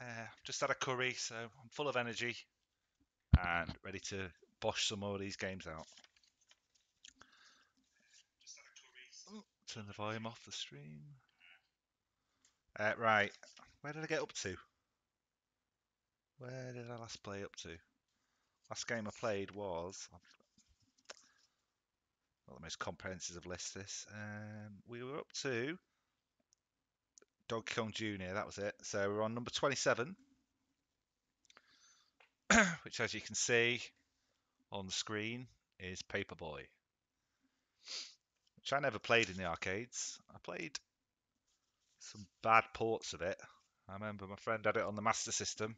Uh, just had a curry, so I'm full of energy and ready to bosh some more of these games out. Oh, turn the volume off the stream. Uh, right, where did I get up to? Where did I last play up to? Last game I played was not the most comprehensive list. This um, we were up to Donkey Kong Jr. That was it. So we're on number 27, which, as you can see on the screen, is Paperboy, which I never played in the arcades. I played some bad ports of it. I remember my friend had it on the Master System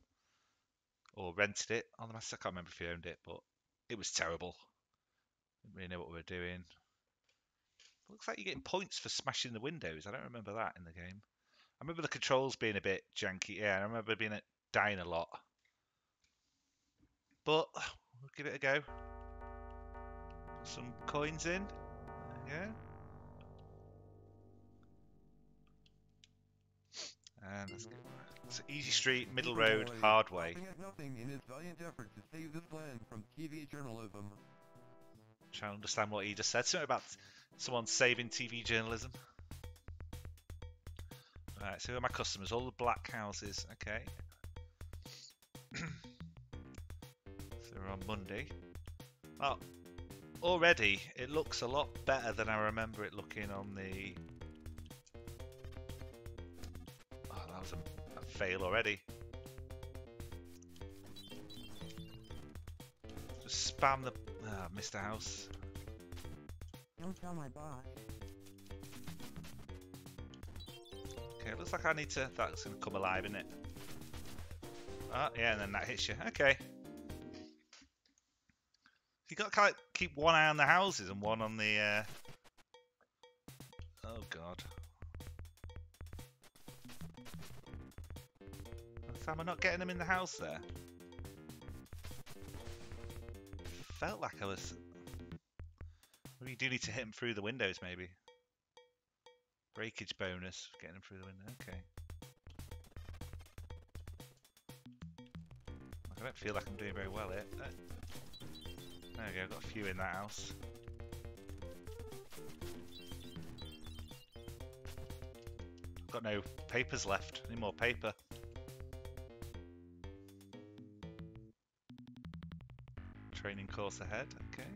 or rented it on the Master. I can't remember if he owned it, but it was terrible. Didn't really know what we were doing. Looks like you're getting points for smashing the windows. I don't remember that in the game. I remember the controls being a bit janky. Yeah, I remember being at, dying a lot. But we'll give it a go. Put some coins in. Yeah. And let's it's easy street, middle road, hard way. Nothing in his valiant effort to save this land from TV journalism. Trying to understand what he just said. Something about someone saving TV journalism. Right, so who are my customers? All the black houses. Okay. so we're on Monday. Well, already it looks a lot better than I remember it looking on the. Oh, that was a, a fail already. Just spam the. Ah, Mr. House. Don't tell my boss. Okay, looks like I need to... That's going to come alive, isn't it? Oh, yeah, and then that hits you. Okay. You got to keep one eye on the houses and one on the... Uh... Oh, God. Am I not getting them in the house there? Felt like I was... You do need to hit them through the windows, maybe. Breakage bonus, getting them through the window. Okay. I don't feel like I'm doing very well here. Uh, there we go, got a few in that house. Got no papers left. Any more paper? Training course ahead. Okay.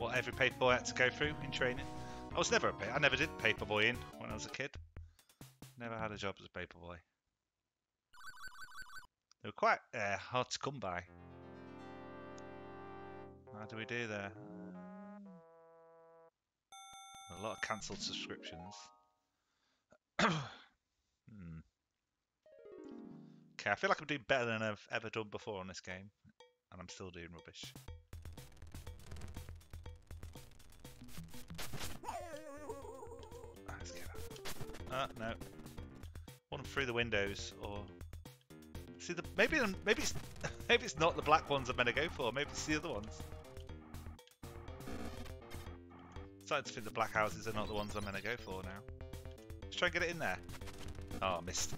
What every paperboy had to go through in training. I was never a I never did paperboying when I was a kid. Never had a job as a paperboy. They were quite uh, hard to come by. How do we do there? A lot of cancelled subscriptions. hmm. Okay, I feel like I'm doing better than I've ever done before on this game. And I'm still doing rubbish. Uh, no. One through the windows, or see the maybe maybe it's maybe it's not the black ones I'm gonna go for. Maybe it's the other ones. starting to think the black houses are not the ones I'm gonna go for now. Let's try and get it in there. Oh, I missed.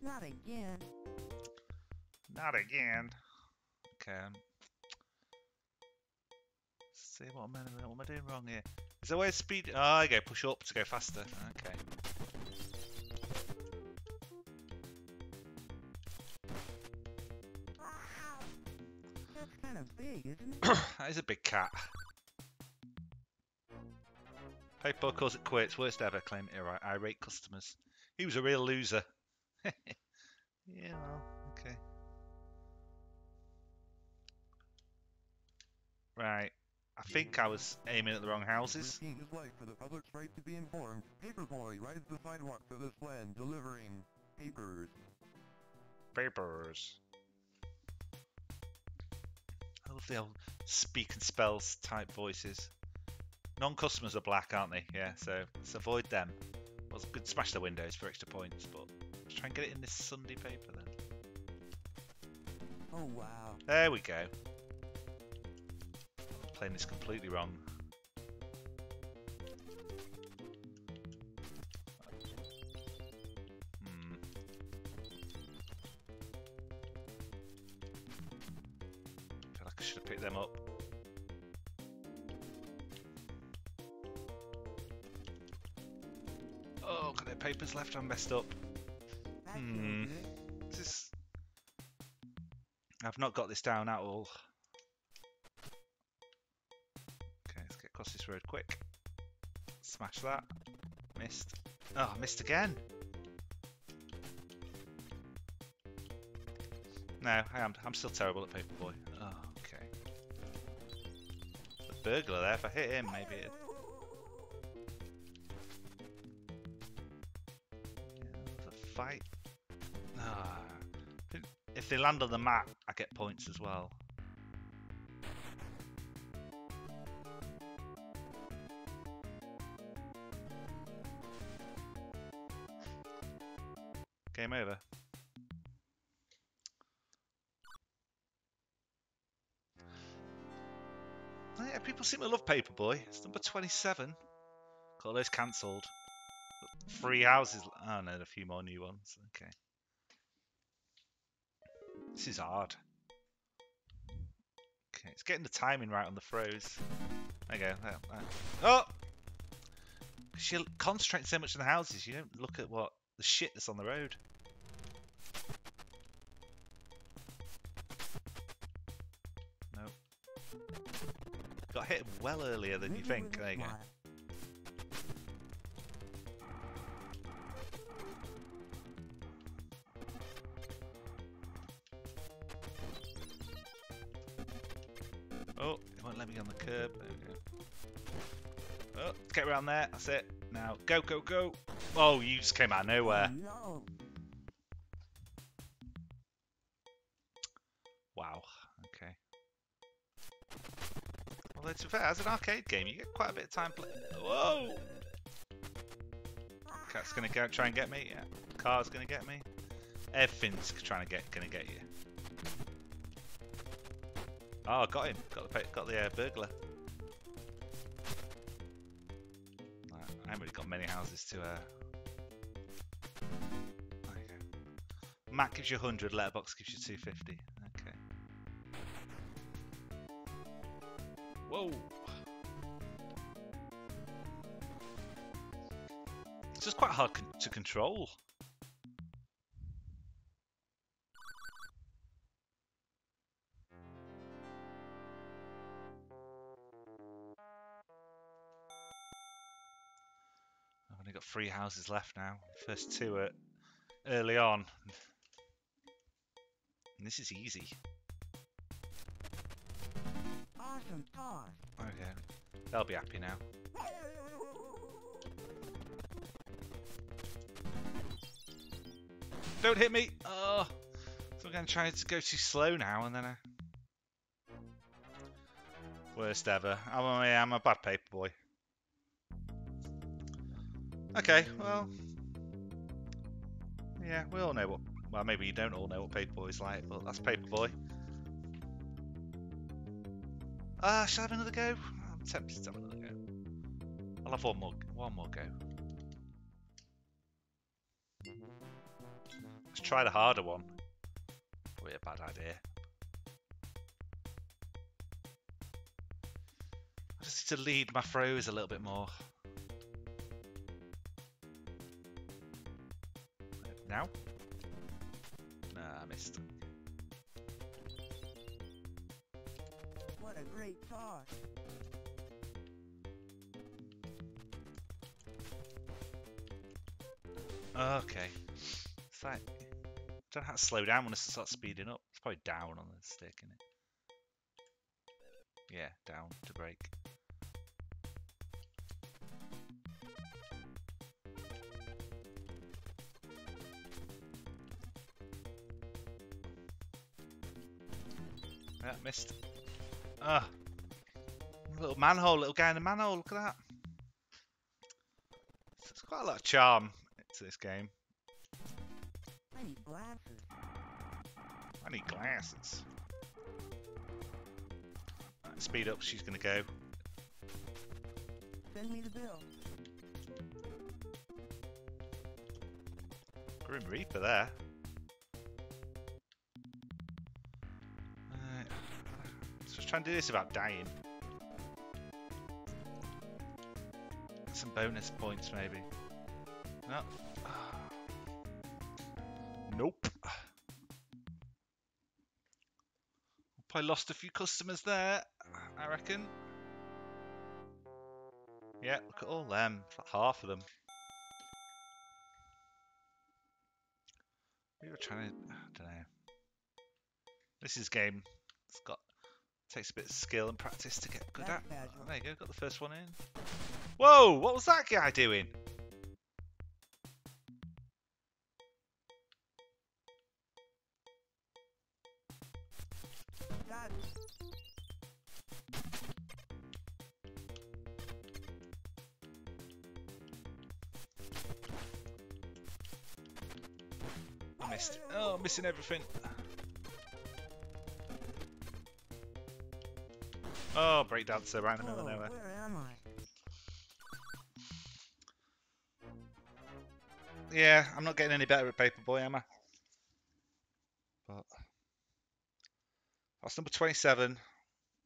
Not again. Not again. Okay. Um, see what am I, what am I doing wrong here? Is there a way of speed? Ah, oh, go push up to go faster. Okay. That's kind of big, isn't it? that is a big cat. Paperboy calls it quits. Worst ever. Claim it right. irate customers. He was a real loser. yeah, well, okay. Right. I think I was aiming at the wrong houses. for the public's right to be informed. Paperboy rides the sidewalk of this land delivering papers. Papers. I love the old speak and spells type voices. Non-customers are black, aren't they? Yeah, so let's avoid them. Well, it's good smash the windows for extra points, but let's try and get it in this Sunday paper then. Oh wow. There we go. Playing this completely wrong. Hmm. feel like I should have picked them up. Oh, got their papers left. I'm messed up. Hmm. This is- I've not got this down at all. Road quick. Smash that. Missed. Oh, missed again. No, I am. I'm still terrible at Paperboy. Oh, okay. The burglar there. If I hit him, maybe it. The fight. Ah, if they land on the map, I get points as well. Seem to love Paperboy. It's number 27. Got those cancelled. Three houses. Oh no, a few more new ones. Okay. This is hard. Okay, it's getting the timing right on the throws. There you go. There, there. Oh! 'Cause you concentrate so much on the houses, you don't look at what the shit that's on the road. Got hit well earlier than you think. There you go. Oh, it won't let me on the curb. There we go. Oh, get around there. That's it. Now, go, go, go. Oh, you just came out of nowhere. Fair, as an arcade game, you get quite a bit of time play. Whoa! Cat's gonna go try and get me. Yeah. Car's gonna get me. Everything's trying to get gonna get you. Oh, I got him. Got the got the uh, burglar. I haven't really got many houses to. Uh... Mat gives you 100, Letterbox gives you 250. Okay. Whoa! Hard con- to control. I've only got three houses left now. First two are early on. And this is easy. Awesome. Okay. They'll be happy now. Don't hit me! Oh! So I'm going to try to go too slow now and then I... Worst ever. I'm a, I'm a bad paper boy. Okay, well... Yeah, we all know what... Well, maybe you don't all know what Paperboy's like, but that's Paperboy. Ah, uh, shall I have another go? I'm tempted to have another go. I'll have one more, one more go. Try the harder one. Probably a bad idea. I just need to lead my throws a little bit more. Now? Nah, I missed. What a great toss. Okay. It's like, don't how to slow down when I start speeding up. It's probably down on the stick, isn't it? Yeah, down to brake. Yeah, missed. Ah. Little manhole, little guy in the manhole, look at that. There's quite a lot of charm to this game. I need glasses. I need glasses. Right, speed up. She's gonna go. Send me the bill. Grim Reaper there. Right. Let's just try and do this without dying. Some bonus points, maybe. No. Probably lost a few customers there, I reckon. Yeah, look at all them. Like half of them. We were trying to. I don't know. This is game. It's got takes a bit of skill and practice to get good at. There you go. Got the first one in. Whoa! What was that guy doing? It. Oh, I'm missing everything. Oh, breakdancer right in the middle Oh, of nowhere. where am I? Yeah, I'm not getting any better at Paperboy, am I? But that's number 27.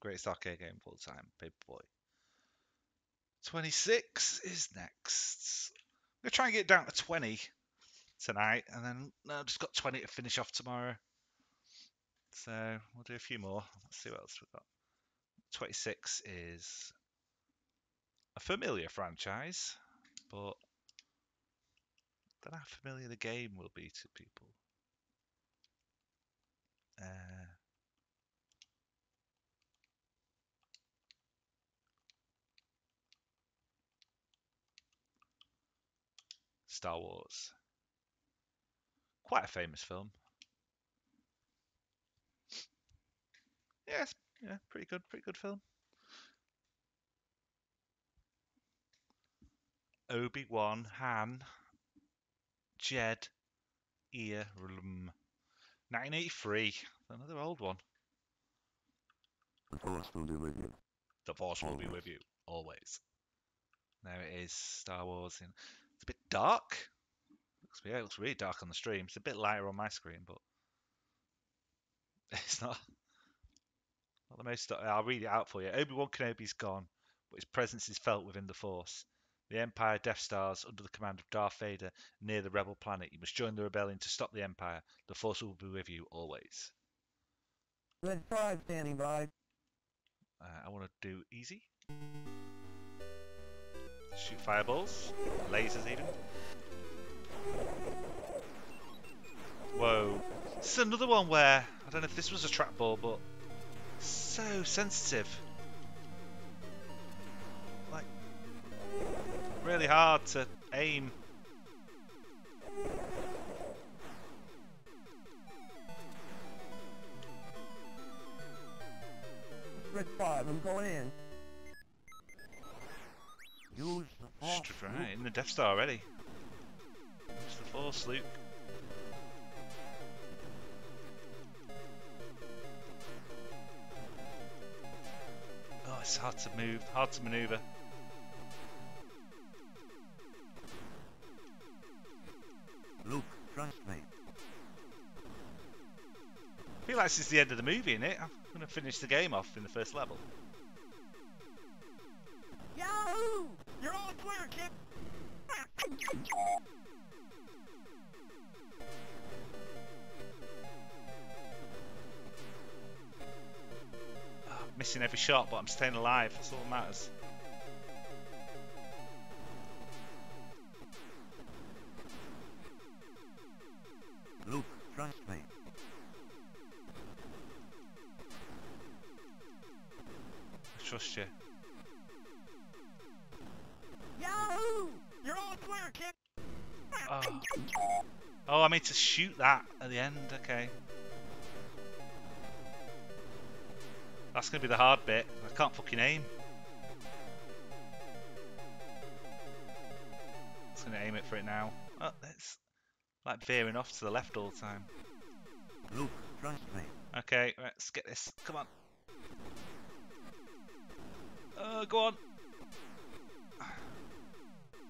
Greatest arcade game of all time, Paperboy. 26 is next. I'm gonna try and get down to 20 tonight, and then no, I've just got 20 to finish off tomorrow. So we'll do a few more. Let's see what else we've got. 26 is a familiar franchise, but don't know how familiar the game will be to people. Uh, Star Wars. Quite a famous film. Yes, yeah, pretty good, pretty good film. Obi Wan, Han, Jed, Ear, 1983, another old one. The force will be with you. The Force will be Always. with you always. There it is, Star Wars. In, it's a bit dark. Looks, yeah, it looks really dark on the stream. It's a bit lighter on my screen, but it's not. Not the most. I'll read it out for you. Obi Wan Kenobi's gone, but his presence is felt within the Force. The Empire Death Stars under the command of Darth Vader near the Rebel planet. You must join the rebellion to stop the Empire. The Force will be with you always. Red 5 standing by. Uh, I want to do easy. Shoot fireballs, lasers even. Whoa. This is another one where, I don't know if this was a trackball, but so sensitive. Like, really hard to aim. Red 5, I'm going in. Use the force. Right, in the Death Star already. Force, Luke. Oh, it's hard to move, hard to maneuver. Luke, trust me. I feel like this is the end of the movie, innit? I'm going to finish the game off in the first level. Missing every shot, but I'm staying alive. That's all that matters. Luke, trust me. I trust you. Yahoo! You're all clear, kid! Oh. oh, I mean to shoot that at the end. Okay. That's going to be the hard bit. I can't fucking aim. Just going to aim it for it now. Oh, it's like veering off to the left all the time. Luke, trust me. Okay, let's get this. Come on. Oh, go on.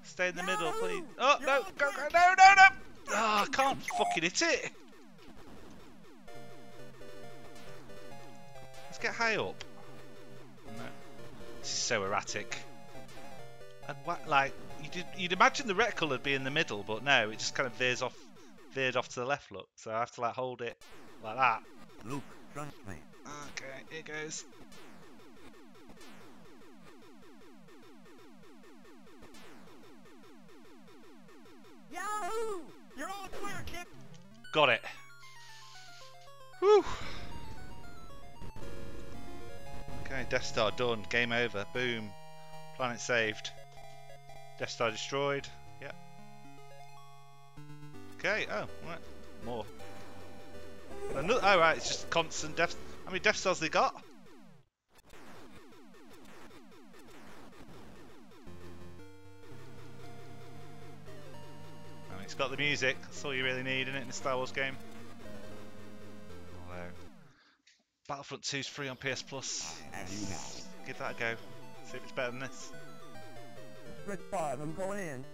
Stay in the middle, please. Oh, no, go, go, no, no, no! Oh, I can't fucking hit it. Get high up. No. This is so erratic. And what, like, you'd, you'd imagine the reticle would be in the middle, but no, it just kind of veers off, veered off to the left. Look, so I have to like hold it like that. Luke, trust me. Okay, here goes. Yahoo! You're all clear, kid. Got it. Whew. Okay, Death Star done. Game over. Boom. Planet saved. Death Star destroyed. Yep. Okay. Oh, right. More. Another, oh, right. It's just constant Death. How many Death Stars they got? It's got the music. That's all you really need in it in a Star Wars game. Although, Battlefront 2 is free on PS Plus. Give that a go. See if it's better than this. Red 5, I'm going in.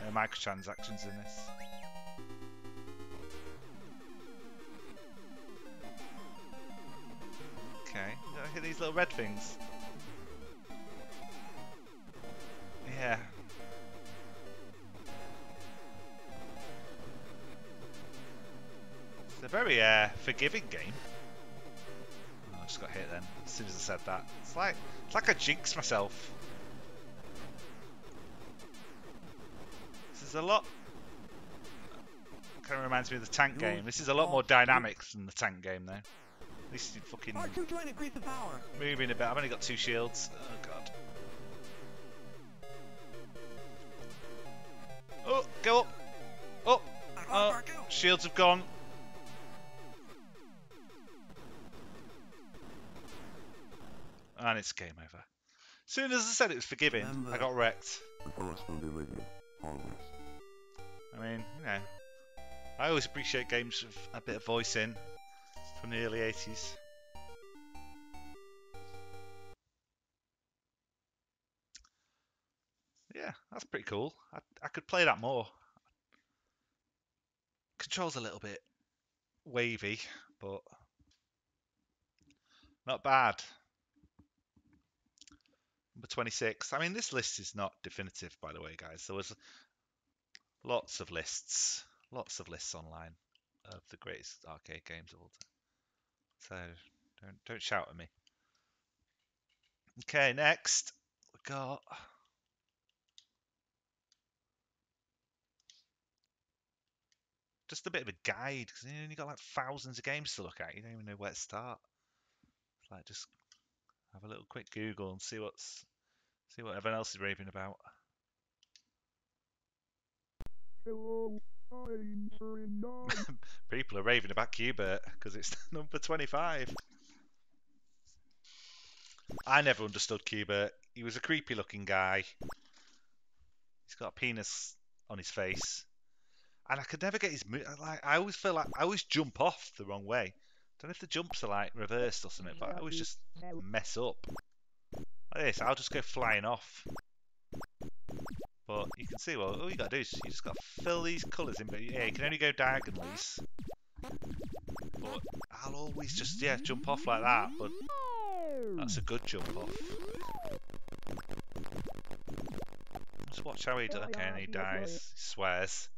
Uh, microtransactions in this. Okay, look at these little red things. Yeah. It's a very uh, forgiving game. Just got hit then. As soon as I said that, it's like it's like I jinxed myself. This is a lot. Kind of reminds me of the tank game. This is a lot more dynamics than the tank game, though. At least you fucking R2 trying to increase the power. moving a bit. I've only got two shields. Oh god. Oh, go up. Oh, oh, shields have gone. And it's game over. Soon as I said it was forgiving, I got wrecked. The force will be with you, always. I mean, you know, I always appreciate games with a bit of voice in from the early 80s. Yeah, that's pretty cool. I, I could play that more. Controls a little bit wavy, but not bad. Number 26. I mean, this list is not definitive, by the way, guys. There was lots of lists, lots of lists online of the greatest arcade games of all time. So don't don't shout at me. Okay, next we got just a bit of a guide because you only got like thousands of games to look at. You don't even know where to start. It's like just have a little quick Google and see what's see what everyone else is raving about. Hello, People are raving about Qbert because it's number 25. I never understood Qbert. He was a creepy looking guy. He's got a penis on his face. And I could never get his like I always feel like I always jump off the wrong way. Don't know if the jumps are like reversed or something, but I always just mess up. Like this, I'll just go flying off. But you can see, well, all you gotta do is you just gotta fill these colours in, but yeah, you can only go diagonally. But I'll always just, yeah, jump off like that, but that's a good jump off. Just watch how he does. Okay, and he dies. He swears.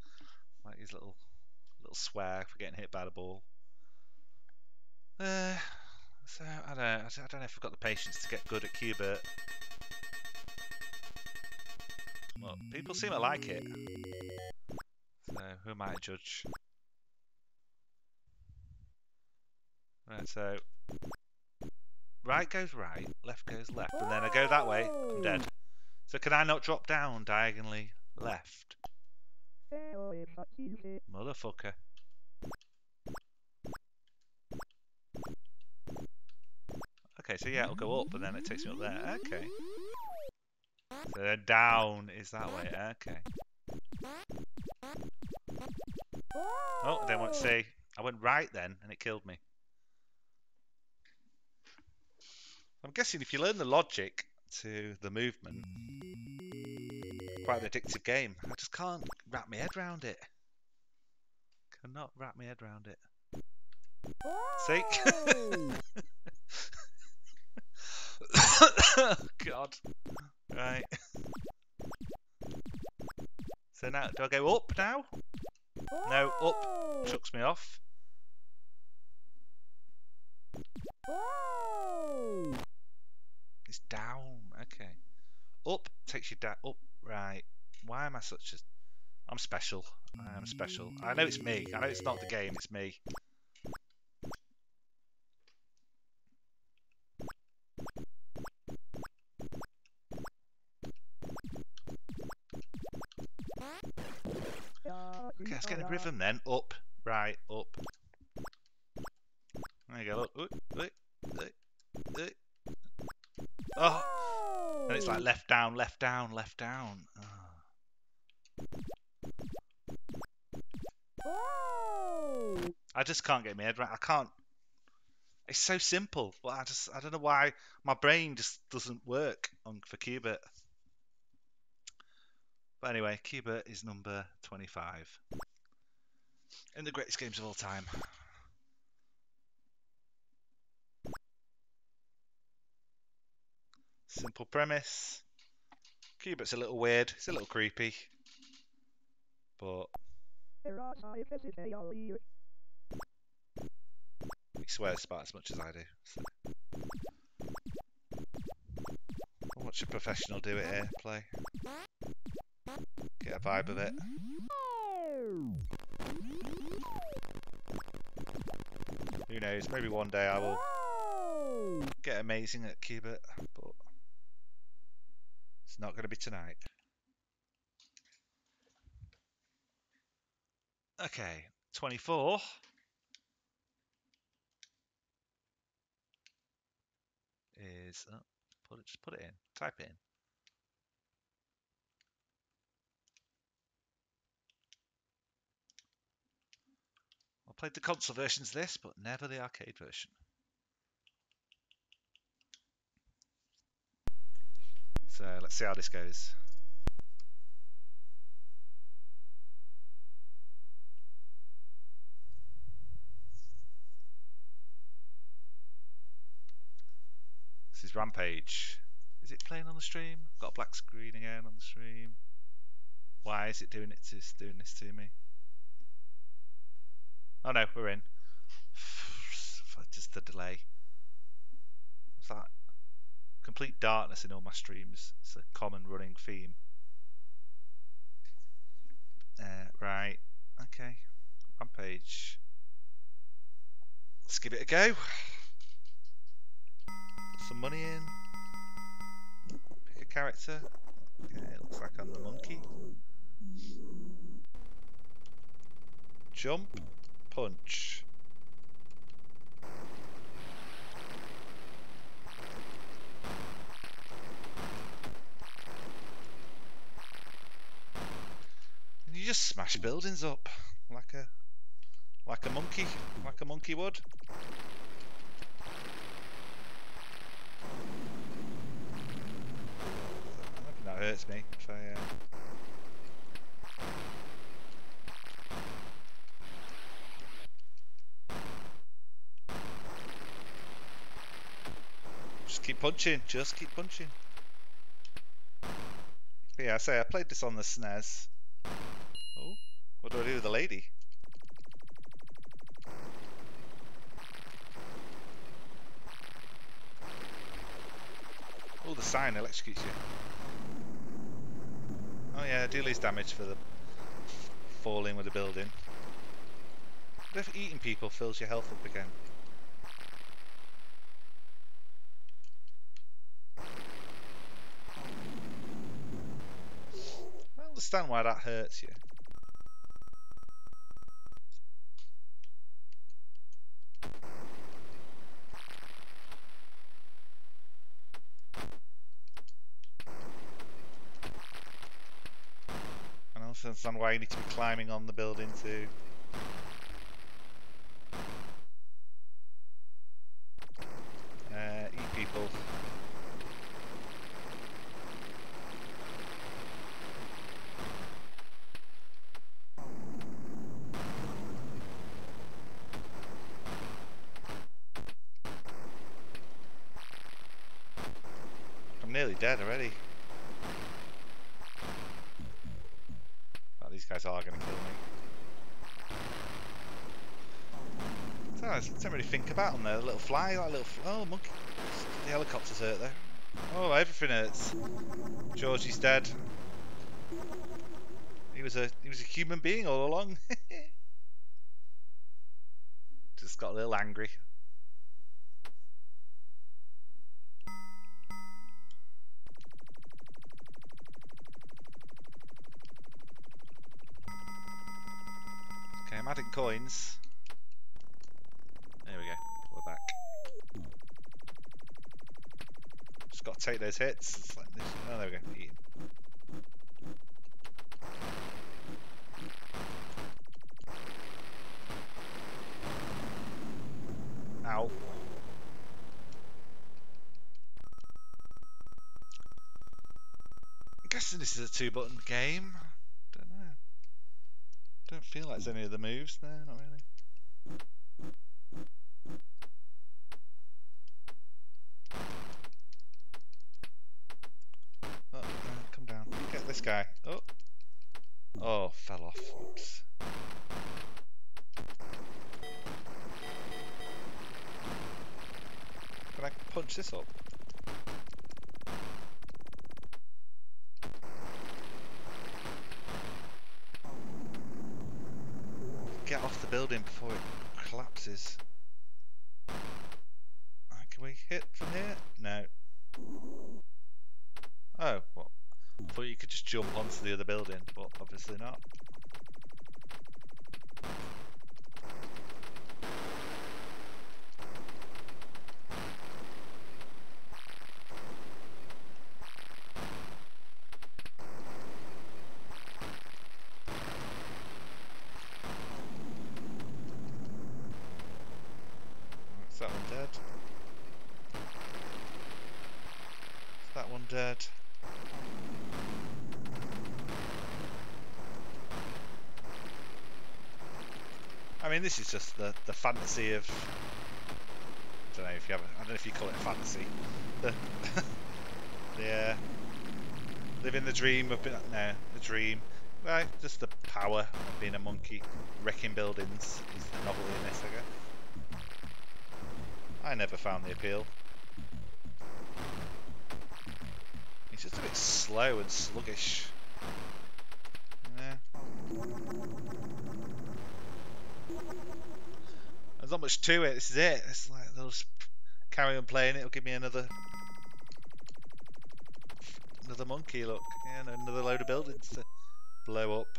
Like his little little swear for getting hit by the ball. Uh, so I don't know. I don't know if I've got the patience to get good at Qbert. Well, people seem to like it. So who am I to judge? Right, so right goes right, left goes left, and then I go that way, I'm dead. So can I not drop down diagonally left? Motherfucker. Okay, so yeah, it'll go up and then it takes me up there. Okay. So then down is that way. Okay. Oh, I don't see. I went right then and it killed me. I'm guessing if you learn the logic, to the movement. Quite an addictive game. I just can't wrap my head around it. Cannot wrap my head around it. See? God. Right. So now, do I go up now? No, up chucks me off. It's down. Okay. Up takes you down. Up. Right. Why am I such a? I'm special. I am special. I know it's me. I know it's not the game. It's me. Okay, let's get a rhythm then. Up. Right. Up. There you go. Look. Oop, oop, oop. Oh. And it's like left down, left down, left down. Ah. I just can't get my head right. I can't. It's so simple, but I just I don't know why my brain just doesn't work on for Qbert. But anyway, Qbert is number 25 in the greatest games of all time. Simple premise. Qbert's a little weird. It's a little creepy. But he swears about as much as I do. So. I'll watch a professional do it here, play. Get a vibe of it. Who knows, maybe one day I will get amazing at Qbert, but it's not going to be tonight. Okay, 24. Is oh, put it just put it in. Type it in. Played the console versions of this, but never the arcade version. So let's see how this goes. This is Rampage. Is it playing on the stream? Got a black screen again on the stream. Why is it doing it to doing this to me? Oh no, we're in. Just the delay. What's that? Complete darkness in all my streams. It's a common running theme. Uh, right. Okay. Rampage. Let's give it a go. Some money in. Pick a character. Okay, it looks like I'm the monkey. Jump. Punch. And you just smash buildings up like a like a monkey, like a monkey would. That hurts me I. Uh... Just keep punching, just keep punching. But yeah, I say I played this on the SNES. Oh, what do I do with the lady? Oh, the sign electrocutes you. Oh yeah, do lose damage for the falling with the building. What if eating people fills your health up again? Understand why that hurts you. I don't understand why you need to be climbing on the building too. Uh, eat people. nearly dead already. Oh, these guys are going to kill me. So I don't really think about them there. A little fly, like a little oh monkey. The helicopter's hurt there. Oh, everything hurts. Georgie's dead. He was a he was a human being all along. Just got a little angry. I'm adding coins. There we go. We're back. Just got to take those hits. It's like. Oh, there we go. Eating. Ow. I'm guessing this is a two button game. Feel like there's any of the moves. No, not really. Oh, uh, come down. Get this guy. Oh. Oh, fell off. Oops. Can I punch this up? Get off the building before it collapses. Uh, Can we hit from here? No. Oh, well, thought you could just jump onto the other building, but obviously not. Is that one dead? Is that one dead? I mean, this is just the, the fantasy of. I don't know if you have. I don't know if you call it fantasy. The, the uh, living the dream of being. No, the dream. Right, just the power of being a monkey, wrecking buildings is the novelty in this, I guess. I never found the appeal. He's just a bit slow and sluggish. Yeah. There's not much to it. This is it. It's like they'll just carry on playing. It'll give me another another monkey. Look, and another load of buildings to blow up.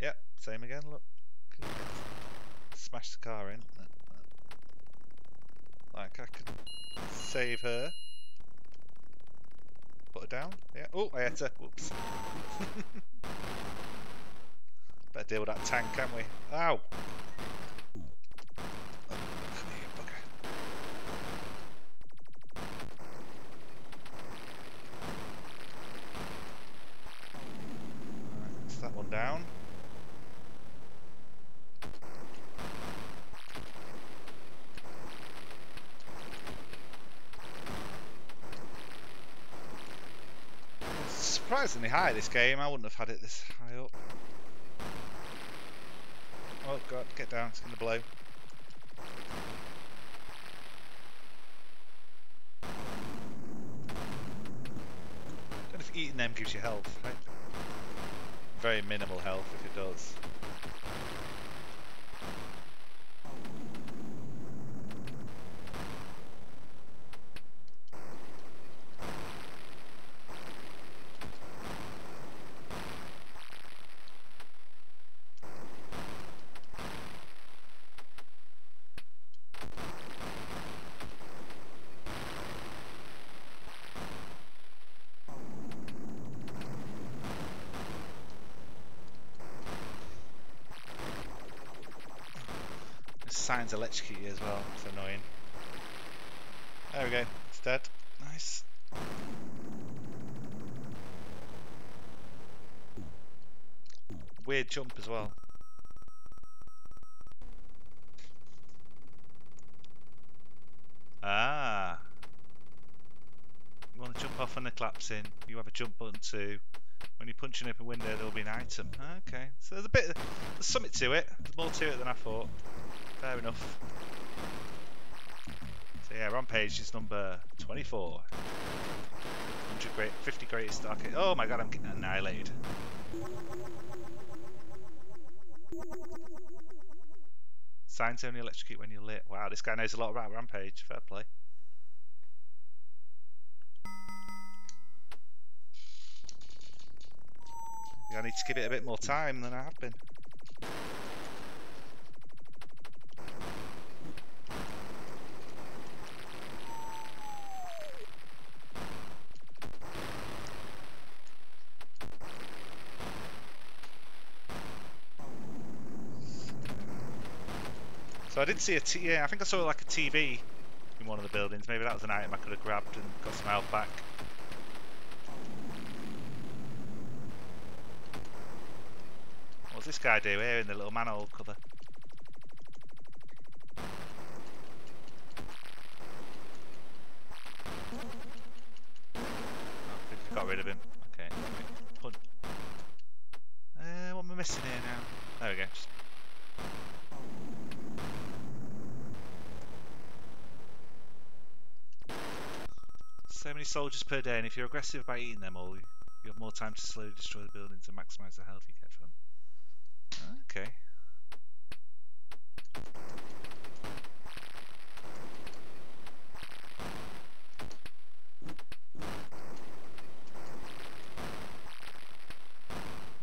Yep, same again. Look, smash the car in. Like I could save her. Put her down. Yeah. Oh, I hit her. Whoops. Better deal with that tank, can't we? Ow! Down. Surprisingly high this game. I wouldn't have had it this high up. God, get down, it's gonna blow. Don't know if eating them gives you health, right? Very minimal health if it does. as well. It's annoying. There we go. It's dead. Nice. Weird jump as well. Ah. You want to jump off when the claps? In You have a jump button too. When you punch an open window, there'll be an item. Okay. So there's a bit, there's something to it. There's more to it than I thought. Fair enough. So yeah, Rampage is number 24. 100 great, 50 greatest arcade. Oh my god, I'm getting annihilated. Signs only electrocute when you're lit. Wow, this guy knows a lot about Rampage. Fair play. I need to give it a bit more time than I have been. See a t- yeah, I think I saw like a TV in one of the buildings. Maybe that was an item I could have grabbed and got some health back. What's this guy do here in the little manhole cover? Oh, I think I got rid of him. Okay. Punt. Uh, what am I missing here now? There we go. Just So many soldiers per day, and if you're aggressive by eating them all, you have more time to slowly destroy the buildings and maximise the health you get from. Okay.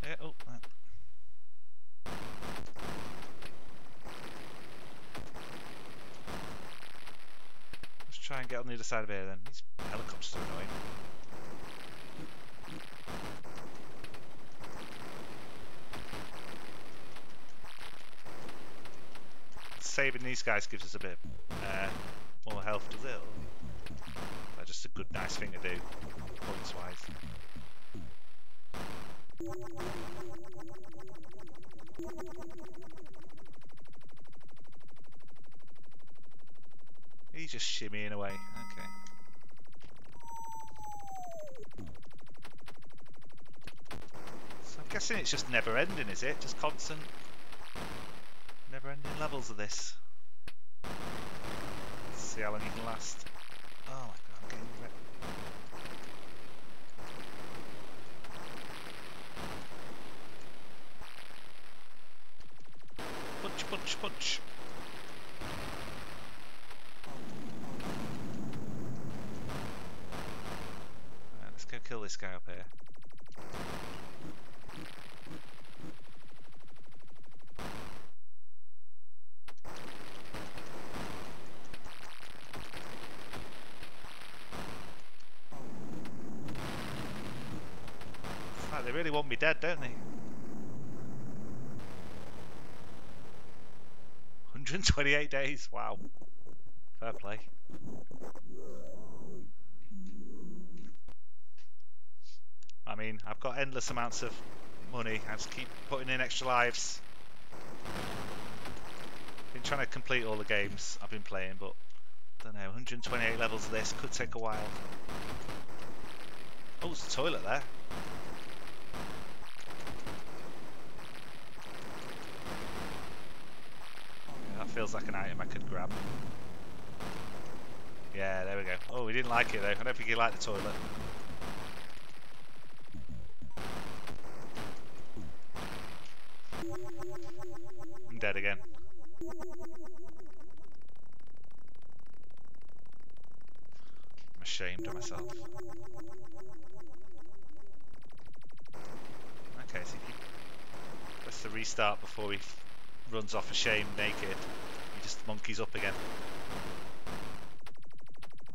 Yeah, oh. Let's try and get on the other side of here then. These are annoying. Saving these guys gives us a bit uh, more health, does it? That's just a good, nice thing to do, points wise? He's just shimmying away. Okay. Guessing it's just never ending, is it? Just constant, never ending levels of this. Let's see how long you can last. Oh my god, I'm getting. Punch, punch, punch. Let's go kill this guy up here. Really want me dead, don't they? 128 days, wow. Fair play. I mean, I've got endless amounts of money. I just keep putting in extra lives. Been trying to complete all the games I've been playing, but I don't know. 128 levels of this could take a while. Oh, there's a toilet there. Yeah, that feels like an item I could grab. Yeah, there we go. Oh, he didn't like it though. I don't think he liked the toilet. I'm dead again. I'm ashamed of myself. Okay, so he the restart before he runs off ashamed naked. Just monkeys up again.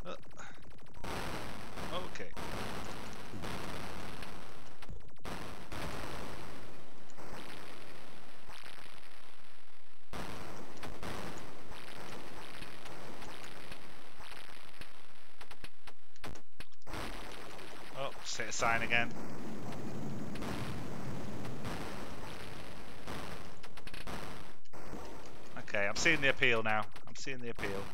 Uh, Okay. Oh, set a sign again. Okay, I'm seeing the appeal now. I'm seeing the appeal.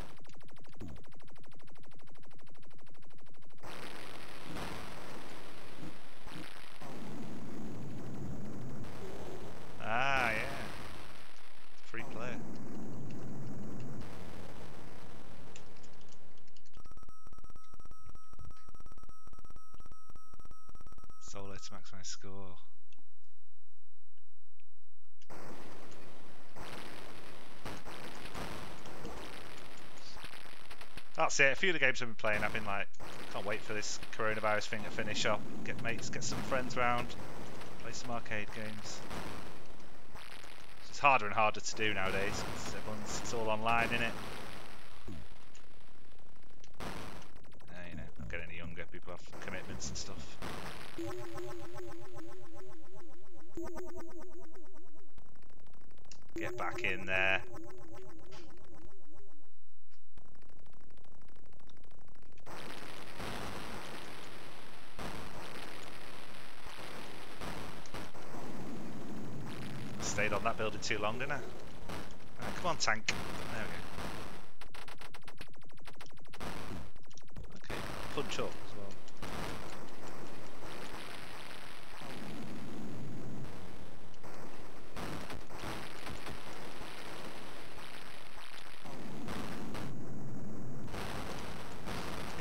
It. A few of the games I've been playing, I've been like, can't wait for this coronavirus thing to finish up. Get mates, get some friends round, play some arcade games. It's harder and harder to do nowadays everyone's it's all online, innit? Uh, you know, not getting any younger. People have commitments and stuff. Get back in there. Stayed on that building too long, didn't I? Ah, come on, tank. There we go. Okay, punch up as well.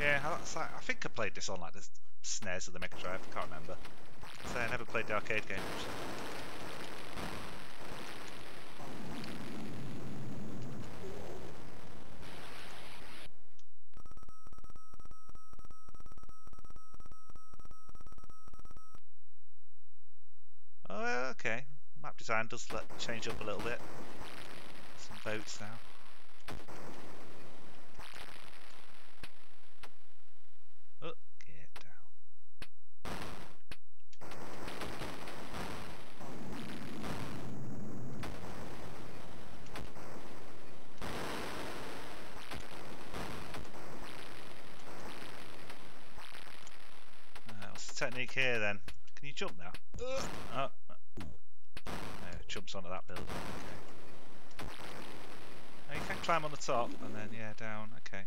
Yeah, like, I think I played this on like the SNES of the Mega Drive. I can't remember. So I never played the arcade game. Design does let change up a little bit. Some boats now. Oh, get down. Uh, what's the technique here then? Can you jump now? Uh, oh. Jumps onto that building. Okay. Oh, you can climb on the top and then, yeah, down. Okay.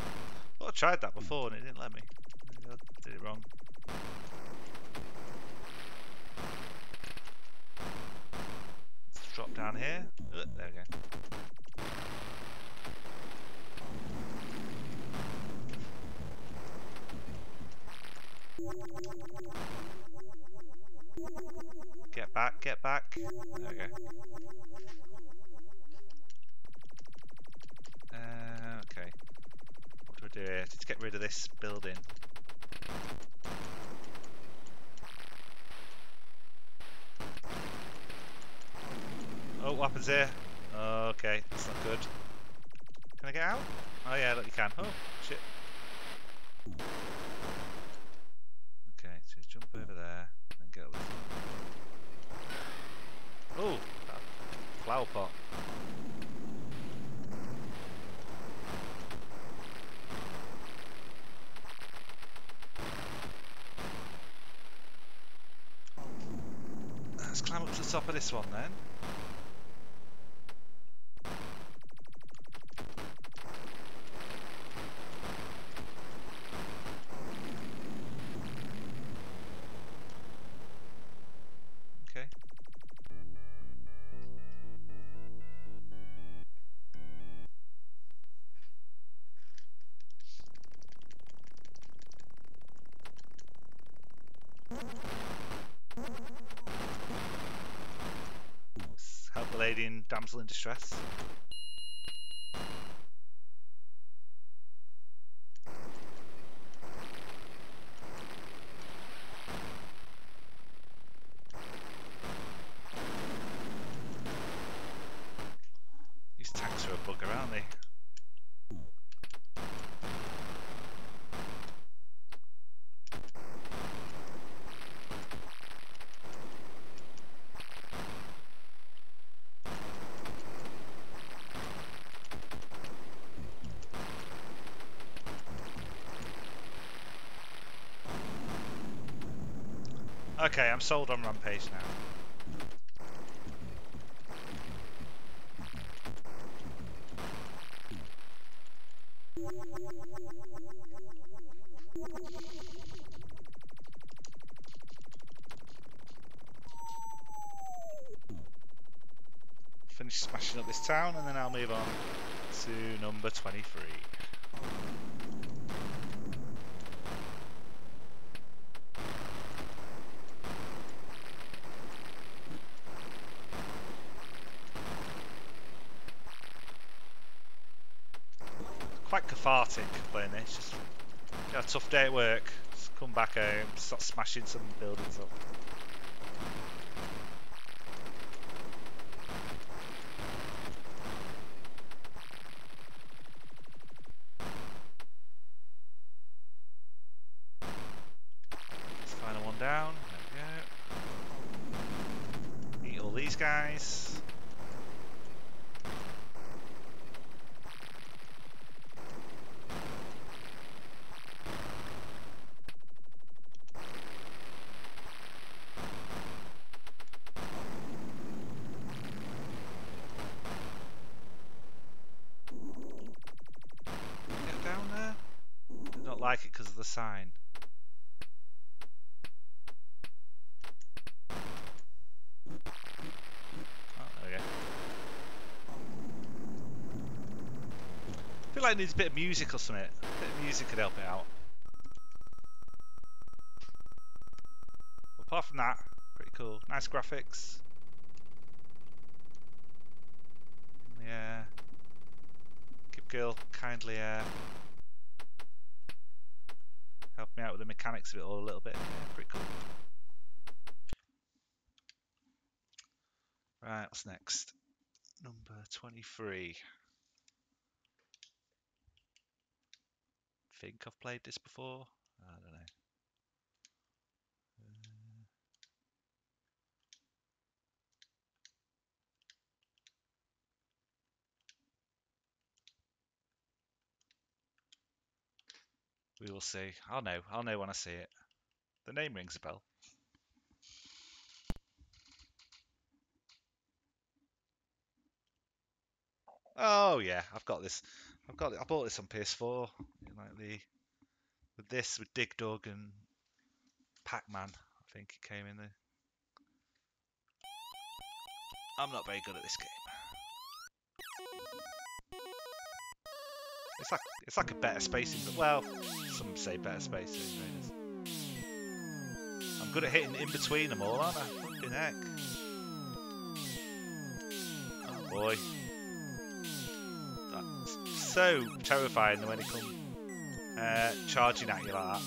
Well, I tried that before and it didn't let me. Maybe I did it wrong. Let's drop down here. There we go. Back, get back. There we go. Uh, okay. What do I do here? Let's get rid of this building. Oh, what happens here? Okay, that's not good. Can I get out? Oh yeah, look, you can. Oh, shit. Okay, so you jump over there and get over Oh, that flower pot. Let's climb up to the top of this one then. Damsel in distress. These tanks are a bugger, aren't they? Okay, I'm sold on Rampage now. finish smashing up this town, and then I'll move on to number 23. Quite cathartic this. Just a tough day at work. Just come back home, start smashing some buildings up. Like it needs a bit of music or something. A bit of music could help it out. Apart from that, pretty cool. Nice graphics. Yeah. Give girl kindly uh, help me out with the mechanics of it all a little bit. Yeah, pretty cool. Right, what's next? Number 23. I think I've played this before? I don't know. Uh, we will see. I'll know. I'll know when I see it. The name rings a bell. Oh yeah, I've got this. I've got. I bought this on PS4. Like the with this with Dig Dug and Pac-Man. I think it came in there. I'm not very good at this game. It's like it's like a better spacing, but well, some say better spacing. I'm good at hitting in between them all, aren't I? Fucking heck. Oh boy. So terrifying when it comes uh, charging at you like that.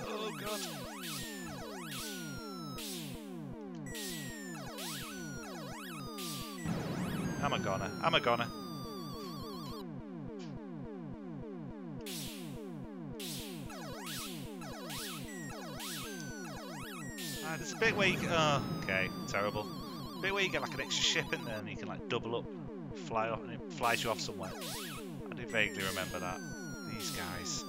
Oh god. I'm a goner. I'm a goner. Ah, there's a bit where you can, oh, okay, terrible. bit where you get like an extra ship in there and you can like double up, fly off, and it flies you off somewhere. I vaguely remember that. These guys.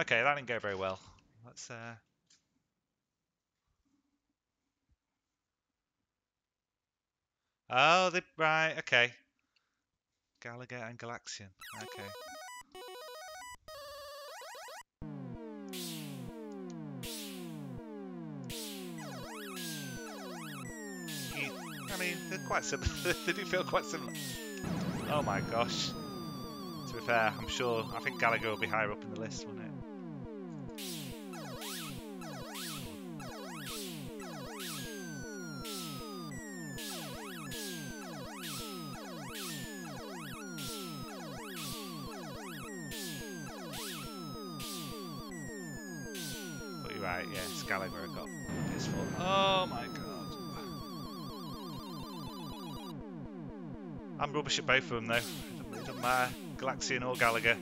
Okay, that didn't go very well. Let's uh Oh, they right, okay. Galaga and Galaxian. Okay. Quite similar. they do feel quite similar. Oh my gosh. To be fair, I'm sure, I think Galaga will be higher up in the list, won't Rubbish at both of them though. It It matter. Galaxian or Galaga.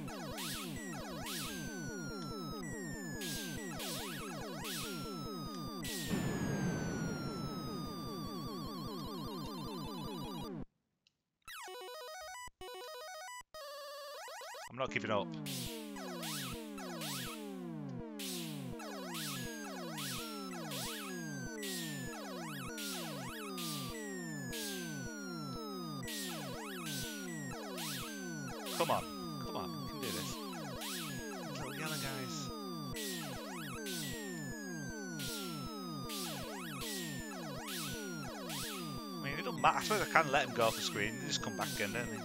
Go off the screen. They just come back again, don't they?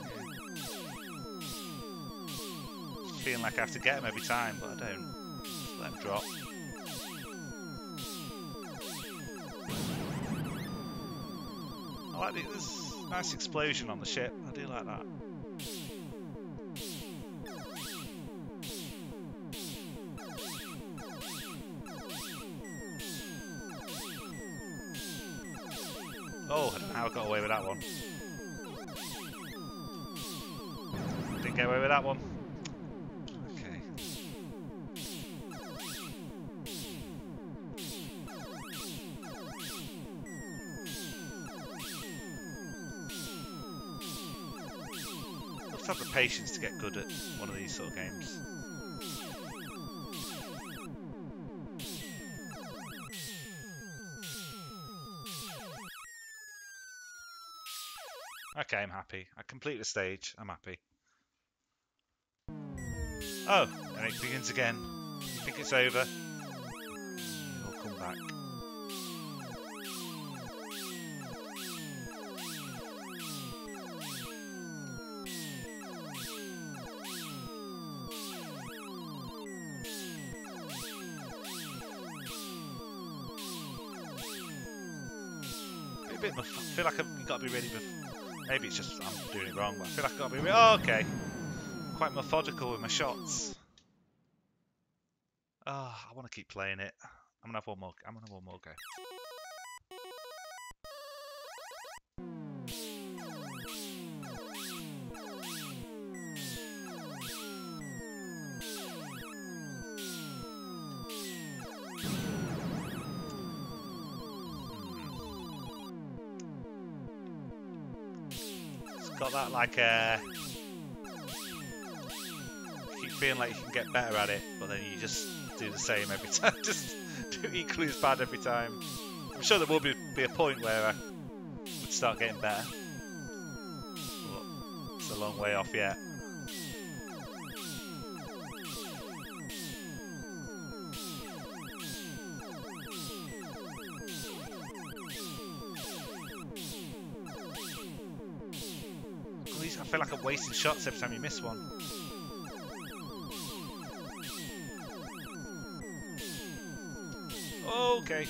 Feeling like I have to get him every time, but I don't. Let him drop. I like the a nice explosion on the ship. I do like that. That one. Okay. Love to have the patience to get good at one of these sort of games. Okay, I'm happy. I complete the stage. I'm happy. Oh, and it begins again. You think it's over? It'll come back. I feel like I've got to be really. muff- Maybe it's just I'm doing it wrong, but I feel like I've got to be. re- Oh, okay. Quite methodical with my shots. Oh, I want to keep playing it. I'm gonna have one more. I'm gonna have one more go. Got that like uh keep feeling like you can get better at it, but then you just do the same every time. just do equally as bad every time. I'm sure there will be, be a point where I would start getting better. But it's a long way off yet. I feel like I'm wasting shots every time you miss one. Okay.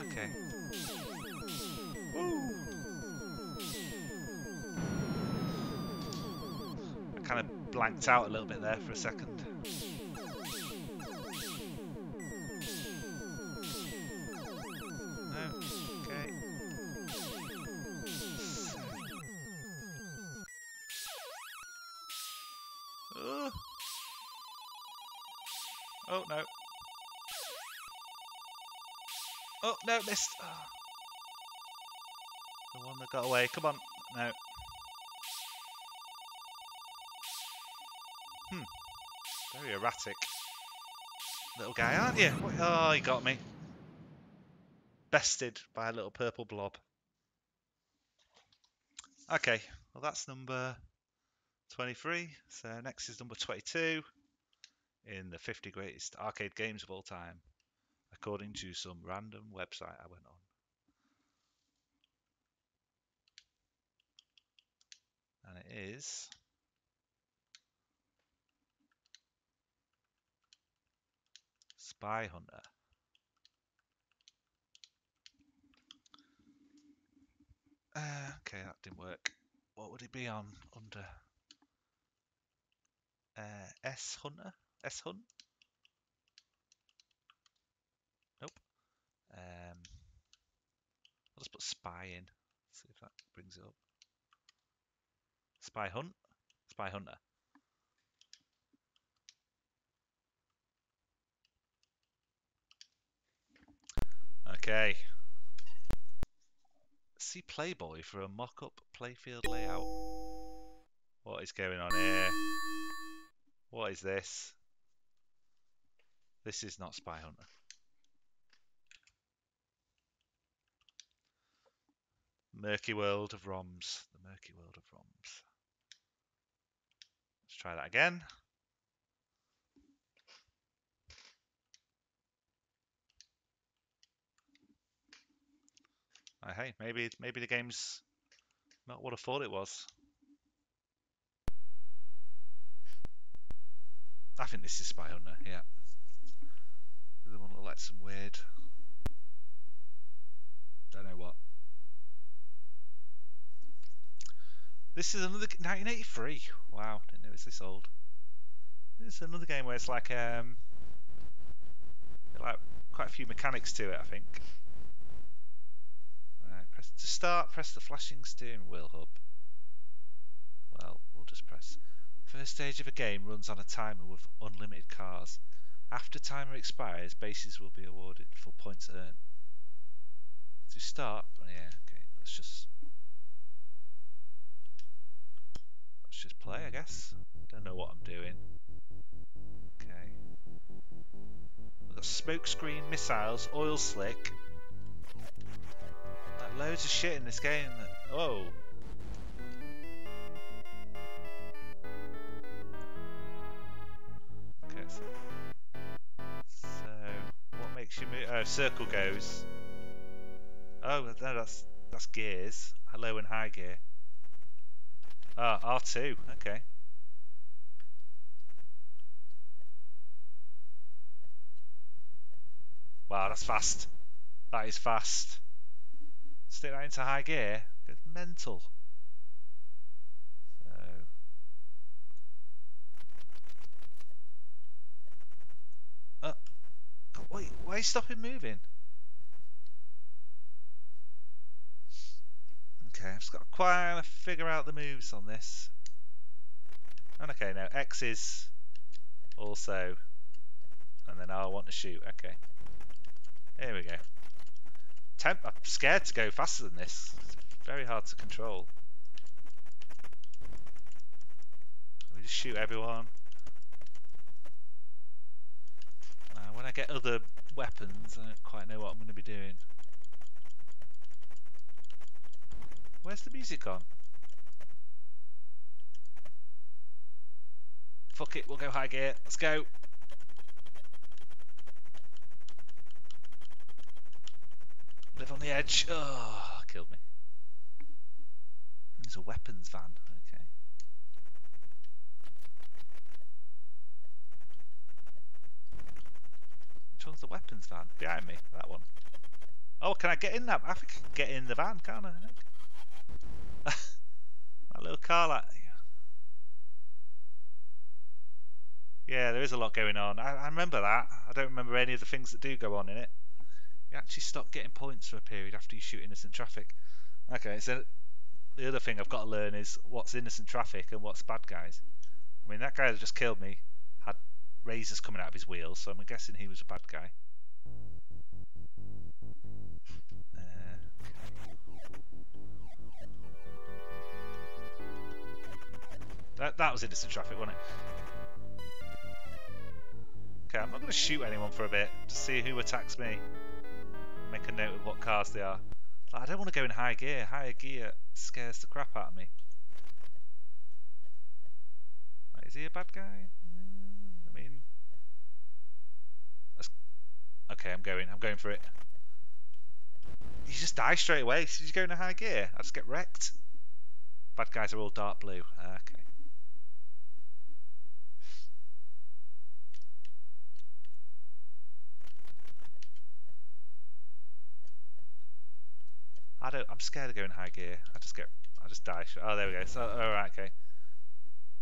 Okay. Woo. I kind of blanked out a little bit there for a second. Oh no. Oh no, missed. Ah. The one that got away. Come on. No. Hmm. Very erratic. Little guy, aren't you? Oh, he got me. Bested by a little purple blob. Okay, well that's number 23. So next is number 22 in the 50 greatest arcade games of all time, according to some random website I went on. And it is Spy Hunter. Uh, okay, that didn't work. What would it be on under? Uh, S Hunter? S Hunt? Nope. Um, I'll just put Spy in. See if that brings it up. Spy Hunt? Spy Hunter. Okay. See Playboy for a mock-up playfield layout. What is going on here? What is this? This is not Spy Hunter. Murky World of ROMs. The Murky World of ROMs. Let's try that again. Uh, hey, maybe maybe the game's not what I thought it was. I think this is Spy Hunter, yeah. Like some weird. Don't know what. This is another 1983. Wow, didn't know it's this old. This is another game where it's like um, like quite a few mechanics to it. I think. Right, press to start. Press the flashing steering wheel hub. Well, we'll just press. First stage of a game runs on a timer with unlimited cars. After timer expires, bases will be awarded for points earned. To start, oh, yeah, okay, let's just let's just play, I guess. Don't know what I'm doing. Okay. We've got smoke screen, missiles, oil slick. Like loads of shit in this game. Whoa. Oh, circle goes. Oh, no, that's that's gears. Low and high gear. Ah, R2. Okay. Wow, that's fast. That is fast. Stick that into high gear. It's mental. So. Uh, God, are stopping moving? Okay, I've just got to quite figure out the moves on this. And okay, now X is also, and then I want to shoot. Okay, there we go. Temp, I'm scared to go faster than this. It's very hard to control. We just shoot everyone. Uh, when I get other weapons, I don't quite know what I'm going to be doing. Where's the music gone? Fuck it, we'll go high gear. Let's go. Live on the edge. Oh, killed me. There's a weapons van. Okay. Which one's the weapons van? Behind me. That one. Oh, can I get in that? I think I can get in the van, can't I? that little car like yeah there is a lot going on I, I remember that I don't remember any of the things that do go on in it you actually stop getting points for a period after you shoot innocent traffic okay so the other thing I've got to learn is what's innocent traffic and what's bad guys I mean that guy that just killed me razors coming out of his wheels so I'm guessing he was a bad guy uh, That, that was innocent traffic, wasn't it? Okay, I'm not going to shoot anyone for a bit to see who attacks me. Make a note of what cars they are. I don't want to go in high gear. High gear scares the crap out of me. Is he a bad guy? I mean, that's... okay. I'm going. I'm going for it. You just die straight away. So you go into high gear. I just get wrecked. Bad guys are all dark blue. Ah, okay. I don't. I'm scared of going high gear. I just get. I just die. Oh, there we go. So, all right, okay.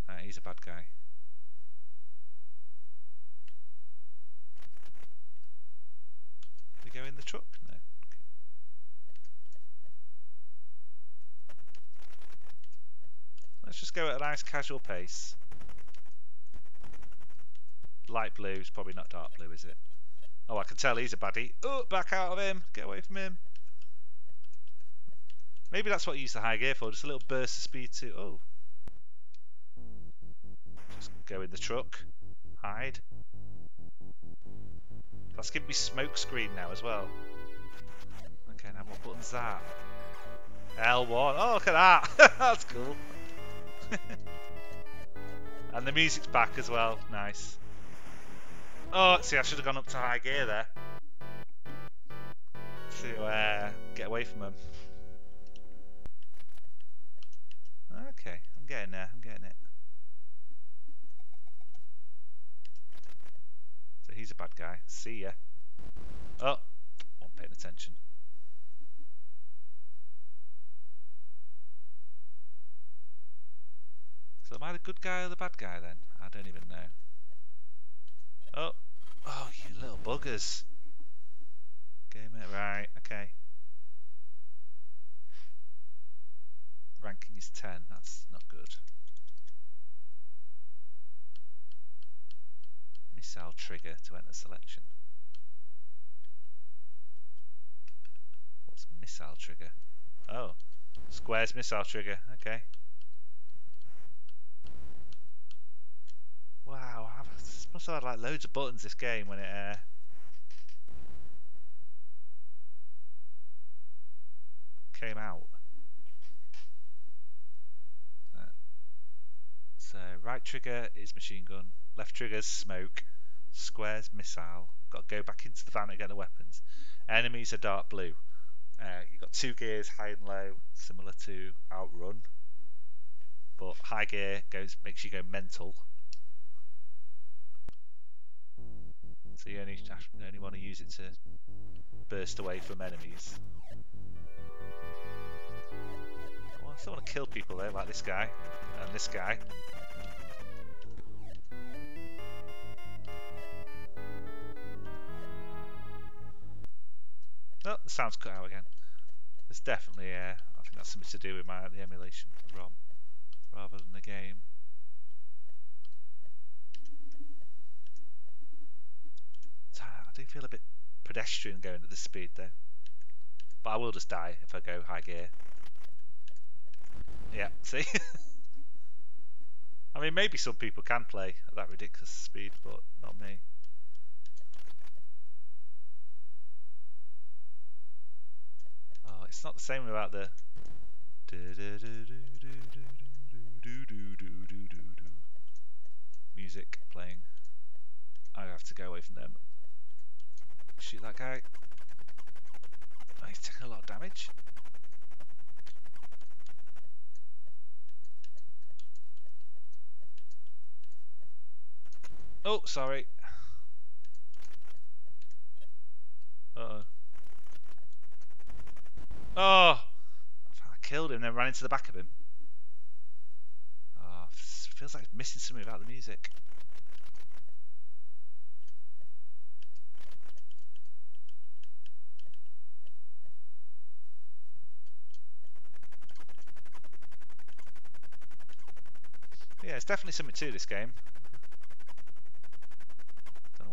Alright, he's a bad guy. Go in the truck? No. Okay. Let's just go at a nice casual pace. Light blue is probably not dark blue, is it? Oh, I can tell he's a baddie. Oh, back out of him. Get away from him. Maybe that's what you use the high gear for, just a little burst of speed to. Oh. Just go in the truck. Hide. That's giving me smoke screen now as well. Okay, now what button's that? L1. Oh, look at that. that's cool. and the music's back as well. Nice. Oh, see, I should have gone up to high gear there. to uh, get away from them. Okay, I'm getting there. I'm getting it. He's a bad guy. See ya. Oh, wasn't paying attention. So am I the good guy or the bad guy then? I don't even know. Oh, oh, you little buggers. Game it right. Okay. Ranking is 10. That's not good. Missile trigger to enter selection. What's missile trigger? Oh, squares missile trigger. Okay. Wow, I must have had like loads of buttons this game when it uh, came out. Uh, So right trigger is machine gun, left trigger is smoke, square's missile. Got to go back into the van to get the weapons. Enemies are dark blue. Uh, you've got two gears, high and low, similar to Outrun, but high gear goes makes you go mental. So you only only want to use it to burst away from enemies. Kill people there, like this guy and this guy. Oh, the sound's cut out again. There's definitely, uh, I think that's something to do with my the emulation the ROM rather than the game. I do feel a bit pedestrian going at this speed though. But I will just die if I go high gear. Yeah, see? I mean, maybe some people can play at that ridiculous speed, but not me. Oh, it's not the same without the music playing. I have to go away from them. Shoot that guy. Oh, he's taking a lot of damage. Oh, sorry. Uh oh. Oh! I killed him, then ran into the back of him. Oh, feels like missing something about the music. Yeah, it's definitely something to this game.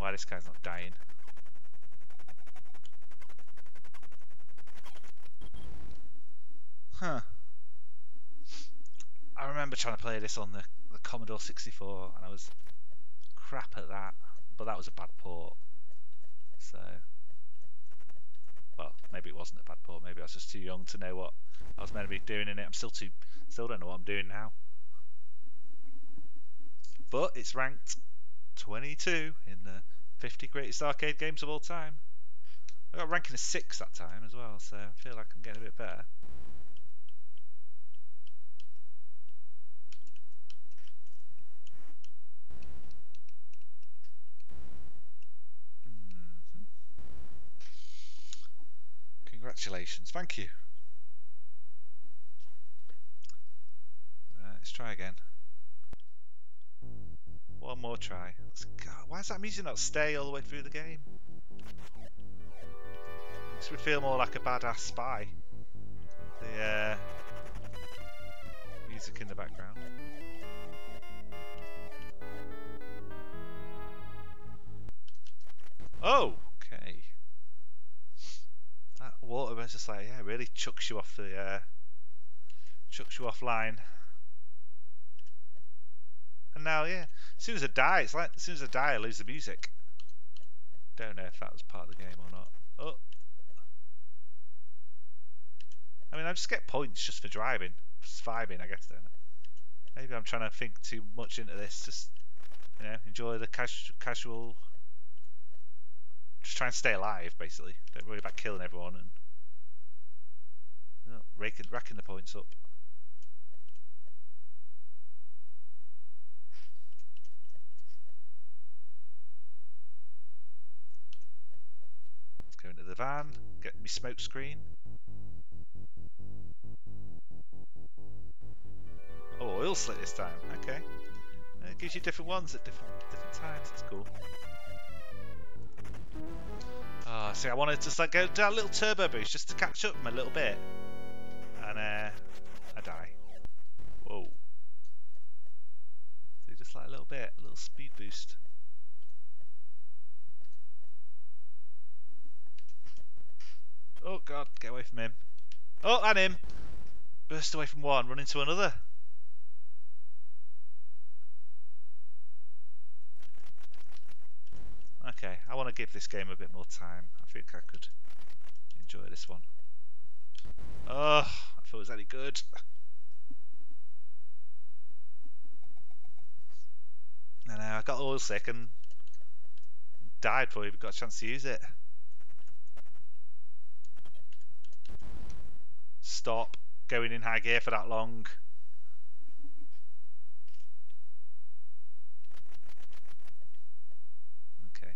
Why this guy's not dying. Huh. I remember trying to play this on the, the Commodore 64 and I was crap at that, but that was a bad port. So, well, maybe it wasn't a bad port. Maybe I was just too young to know what I was meant to be doing in it. I'm still too, still don't know what I'm doing now. But it's ranked 22 in the 50 greatest arcade games of all time. I got ranking a six that time as well, so I feel like I'm getting a bit better. Mhm. Congratulations, thank you. Right, let's try again. One more try. God, why does that music not stay all the way through the game? Makes me feel more like a badass spy. The uh, music in the background. Oh, okay. That water was just like, yeah, really chucks you off the, uh, chucks you offline. And now, yeah, as soon as I die, it's like as soon as I die, I lose the music. Don't know if that was part of the game or not. Oh, I mean, I just get points just for driving, just vibing, I guess. Don't I? Maybe I'm trying to think too much into this. Just you know, enjoy the cas- casual, Just try and stay alive, basically. Don't worry about killing everyone and oh, raking, racking the points up. The van, get me smoke screen. Oh, oil slick this time. Okay. Uh, It gives you different ones at different different times. That's cool. Ah, see, I wanted to like go do a little turbo boost just to catch up a little bit, and uh, I die. Whoa. So just like a little bit, a little speed boost. Oh god, get away from him. Oh, and him. Burst away from one, run into another. Okay, I want to give this game a bit more time. I think I could enjoy this one. Oh, I thought it was any good. I know, I got oil sick and died before even got a chance to use it. Stop going in high gear for that long. Okay.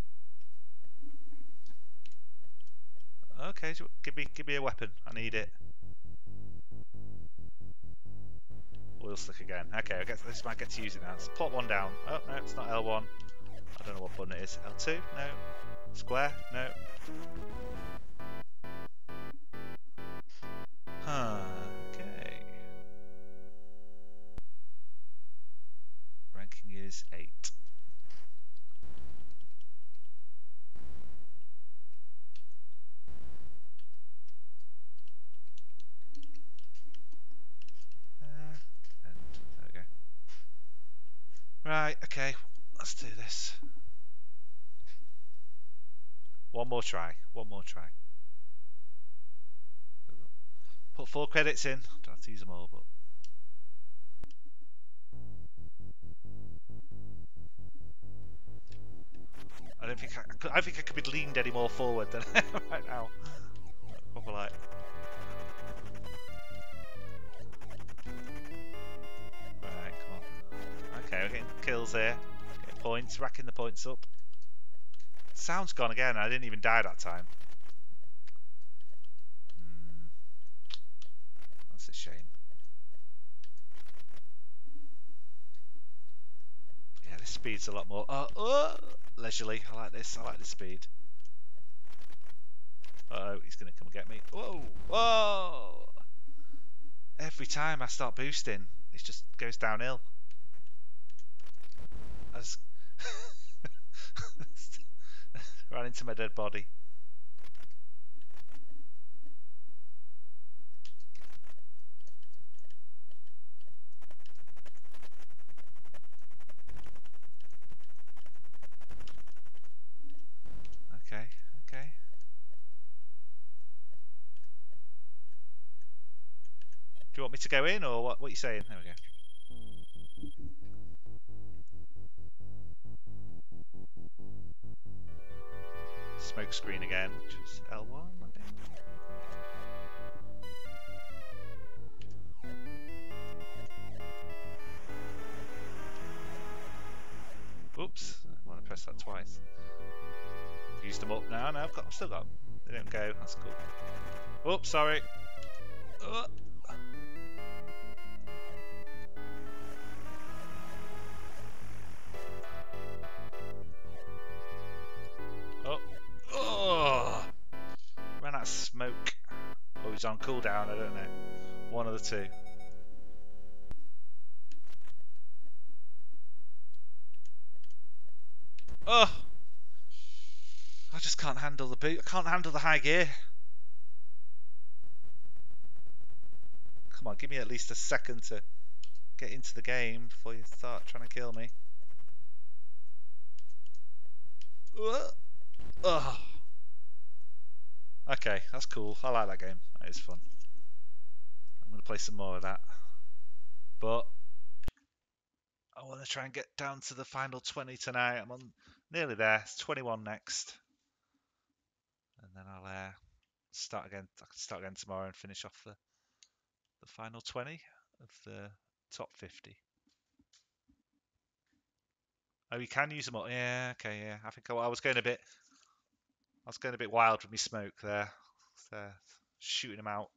Okay, so give me give me a weapon. I need it. Oil slick again. Okay, I guess this might get to use that. put one down. Oh no, it's not L1. I don't know what button it is. L2? No. Square? No. Okay. Ranking is eight. Uh, and there we go. Right, okay, let's do this. One more try. One more try. Put four credits in. Don't have to use them all, but I don't think I, I think I could be leaned any more forward than right now. Proper like. Right, come on. Okay, we're getting kills here. Getting points, racking the points up. Sound's gone again. I didn't even die that time. Hmm. That's a shame. Yeah, the speed's a lot more uh, uh, leisurely. I like this. I like the speed. Uh oh, he's gonna come and get me. Whoa, whoa! Every time I start boosting, it just goes downhill. As ran into my dead body. Okay, okay. Do you want me to go in or what? What are you saying? There we go. Smoke screen again, which is L1, I think. Oops, I want to press that twice. Used them up now. No, I've got. I've still got. 'em. They don't go. That's cool. Oops, sorry. Uh. On cooldown. I don't know. One of the two. Oh. I just can't handle the boot. I can't handle the high gear. Come on, give me at least a second to get into the game before you start trying to kill me. Ugh. Ugh. Okay, that's cool. I like that game. That is fun. I'm going to play some more of that. But I want to try and get down to the final 20 tonight. I'm on nearly there. It's 21 next. and then I'll uh, start again. I can start again tomorrow and finish off the the final 20 of the top 50. Oh, you can use them all. Yeah, okay, yeah. I think I, I was going a bit. I was going a bit wild with my smoke there. So, shooting them out.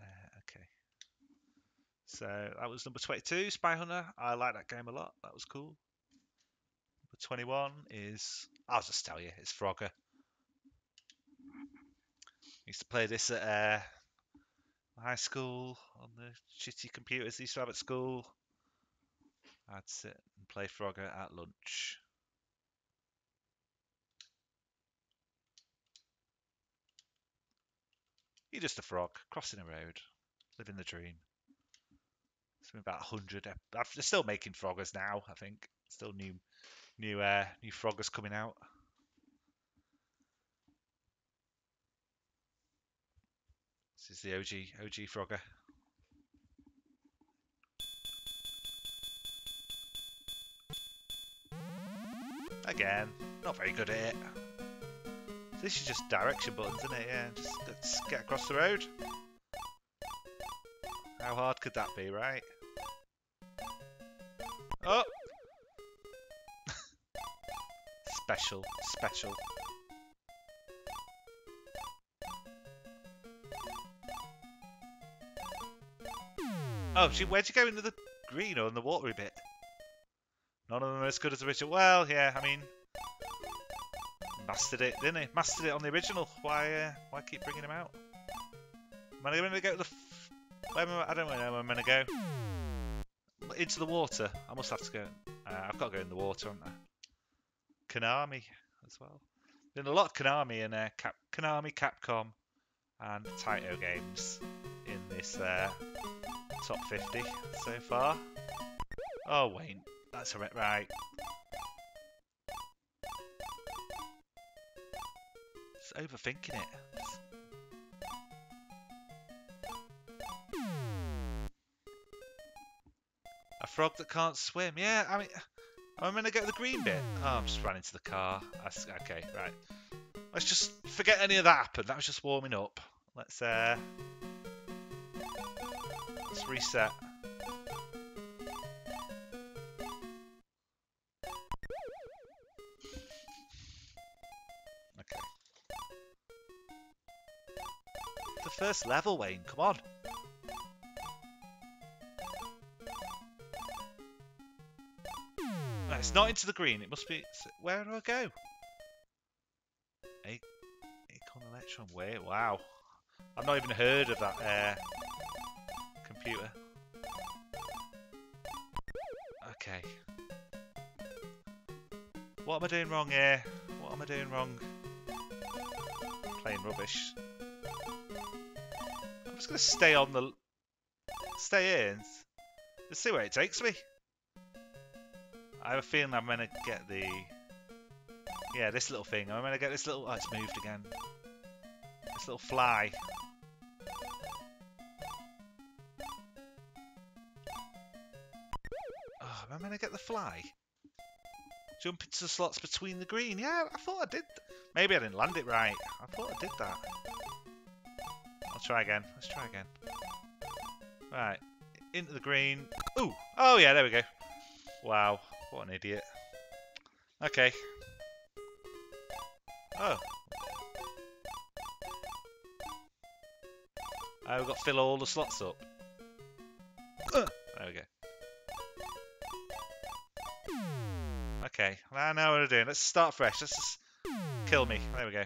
Uh, okay. So that was number 22, Spy Hunter. I like that game a lot. That was cool. Number 21 is. I'll just tell you, it's Frogger. Used to play this at uh, high school on the shitty computers they used to have at school. I'd sit and play Frogger at lunch. You're just a frog crossing a road, living the dream. Been about hundred. I've- They're still making Froggers now. I think still new, new, uh, new Froggers coming out. This is the OG, OG Frogger. Again, not very good at it. This is just direction buttons, isn't it? Yeah, just let's get across the road. How hard could that be, right? Oh! special, special. Oh, gee, where'd you go into the green or in the watery bit? None of them are as good as the original. Well, yeah, I mean, mastered it, didn't he? Mastered it on the original. Why, uh, why keep bringing him out? Am I going to go to the? F- where am I? I don't know where I'm going to go. Into the water. I must have to go. Uh, I've got to go in the water, haven't I? Konami as well. Been a lot of Konami and uh, Cap- Konami, Capcom, and Taito games in this uh, top 50 so far. Oh, Wayne, that's right. Overthinking it. A frog that can't swim. Yeah, I mean, I'm gonna go to the green bit. Oh, I'm just ran into the car. That's, okay, right. Let's just forget any of that happened. That was just warming up. Let's uh, let's reset. First level, Wayne. Come on. It's not into the green. It must be. Where do I go? Acorn Electron. Wait, wow. I've not even heard of that uh, computer. Okay. What am I doing wrong here? What am I doing wrong? Playing rubbish. I'm just gonna stay on the. Stay in. Let's see where it takes me. I have a feeling I'm gonna get the. Yeah, this little thing. I'm gonna get this little. Oh, it's moved again. This little fly. Oh, am I gonna get the fly? Jump into the slots between the green. Yeah, I thought I did. Maybe I didn't land it right. I thought I did that. Try again. Let's try again. Right. Into the green. Ooh. Oh, yeah, there we go. Wow. What an idiot. Okay. Oh. Oh, we've got to fill all the slots up. There we go. Okay, I know what I'm doing. Let's start fresh. Let's just kill me. There we go.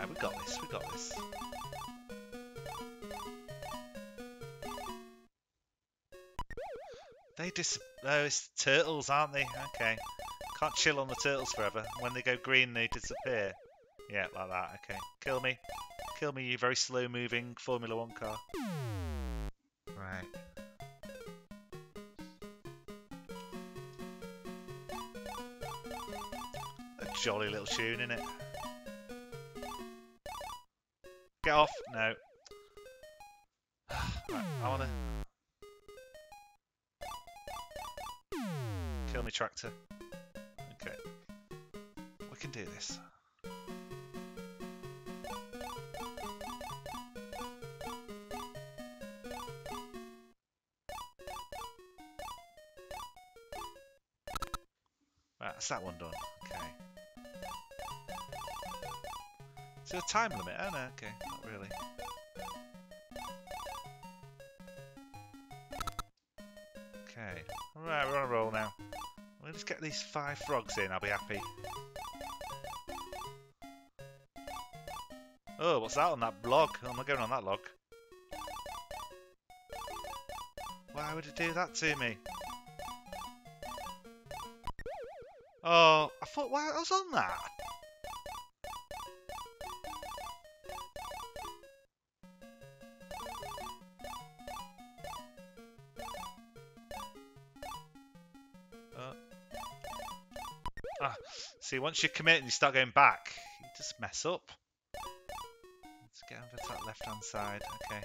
Right, we got this. We got this. They dis. Oh, it's turtles, aren't they? Okay. Can't chill on the turtles forever. When they go green, they disappear. Yeah, like that. Okay. Kill me. Kill me, you very slow moving Formula One car. Right. A jolly little tune, in it? Get off! No. right, I wanna. Kill me, tractor. Okay. We can do this. Right, that's that one done. Is there a time limit? Oh no, okay, not really. Okay. Alright, we're on a roll now. We'll just get these five frogs in, I'll be happy. Oh, what's that on that log? Oh, I'm not going on that log. Why would it do that to me? Oh, I thought why I was on that. See, once you commit and you start going back, you just mess up. Let's get over to that left-hand side. Okay.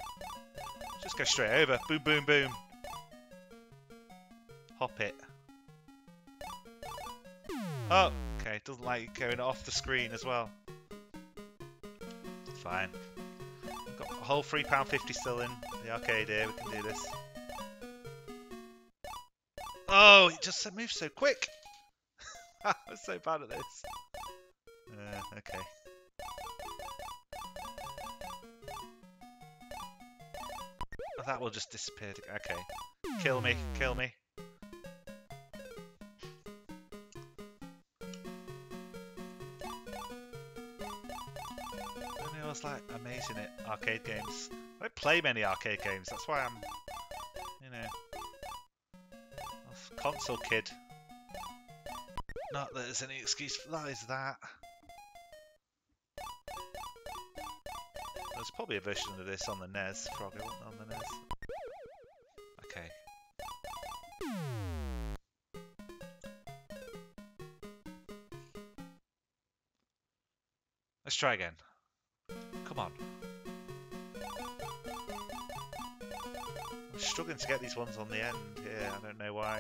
Just go straight over. Boom, boom, boom. Hop it. Oh, okay. Doesn't like going off the screen as well. Fine. Got a whole £3.50 still in the arcade here. We can do this. Oh, it just moves so quick. I was so bad at this. Uh, okay. Oh, that will just disappear. Okay. Kill me, kill me. I was like amazing at arcade games. I don't play many arcade games, that's why I'm, you know, console kid. Not that there's any excuse for that, is that? There's probably a version of this on the NES, there, on the NES. Okay. Let's try again. Come on. I'm struggling to get these ones on the end here, I don't know why.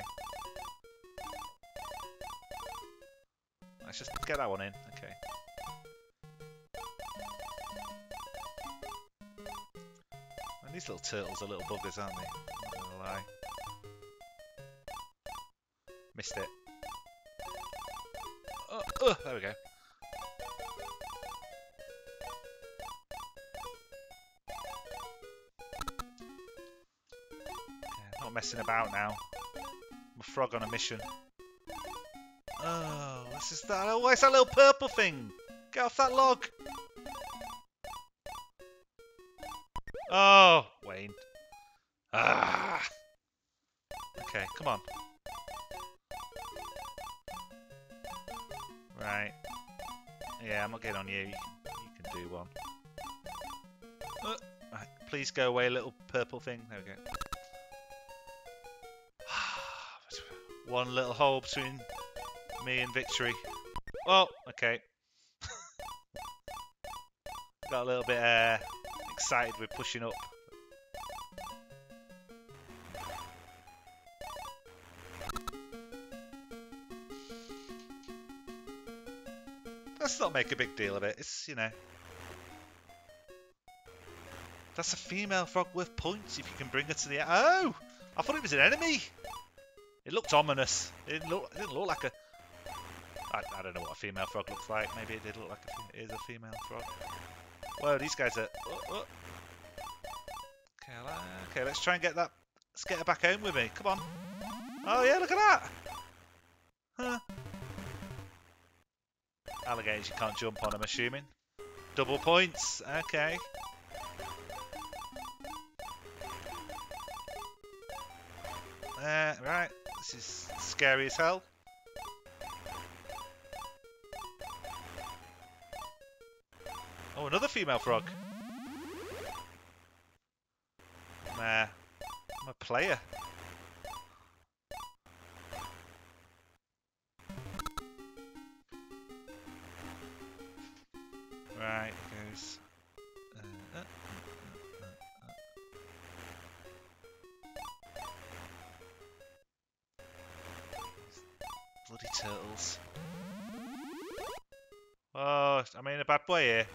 Let's just get that one in, okay. And these little turtles are little buggers, aren't they? Not gonna lie. Missed it. Oh, there we go. Not messing about now. I'm a frog on a mission. Oh, this that. Oh, it's that little purple thing. Get off that log. Oh, Wayne. Ah. Okay, come on. Right. Yeah, I'm not getting on you. You can, you can do one. Uh, right, please go away, little purple thing. There we go. One little hole between me and victory. Oh, okay. Got a little bit uh, excited with pushing up. Let's not make a big deal of it. It's, you know. That's a female frog worth points if you can bring her to the... Oh! I thought it was an enemy! It looked ominous. It didn't look, it didn't look like a... I, I don't know what a female frog looks like. Maybe it did look like a, it is a female frog. Whoa, these guys are... Oh, oh. Okay, okay, let's try and get that... Let's get her back home with me. Come on. Oh, yeah, look at that! Huh. Alligators you can't jump on, I'm assuming. Double points. Okay. Uh, right. This is scary as hell. Oh, another female frog. Nah. I'm a player. Right, goes. Uh, uh, uh. Bloody turtles. Oh, am I in a bad way here?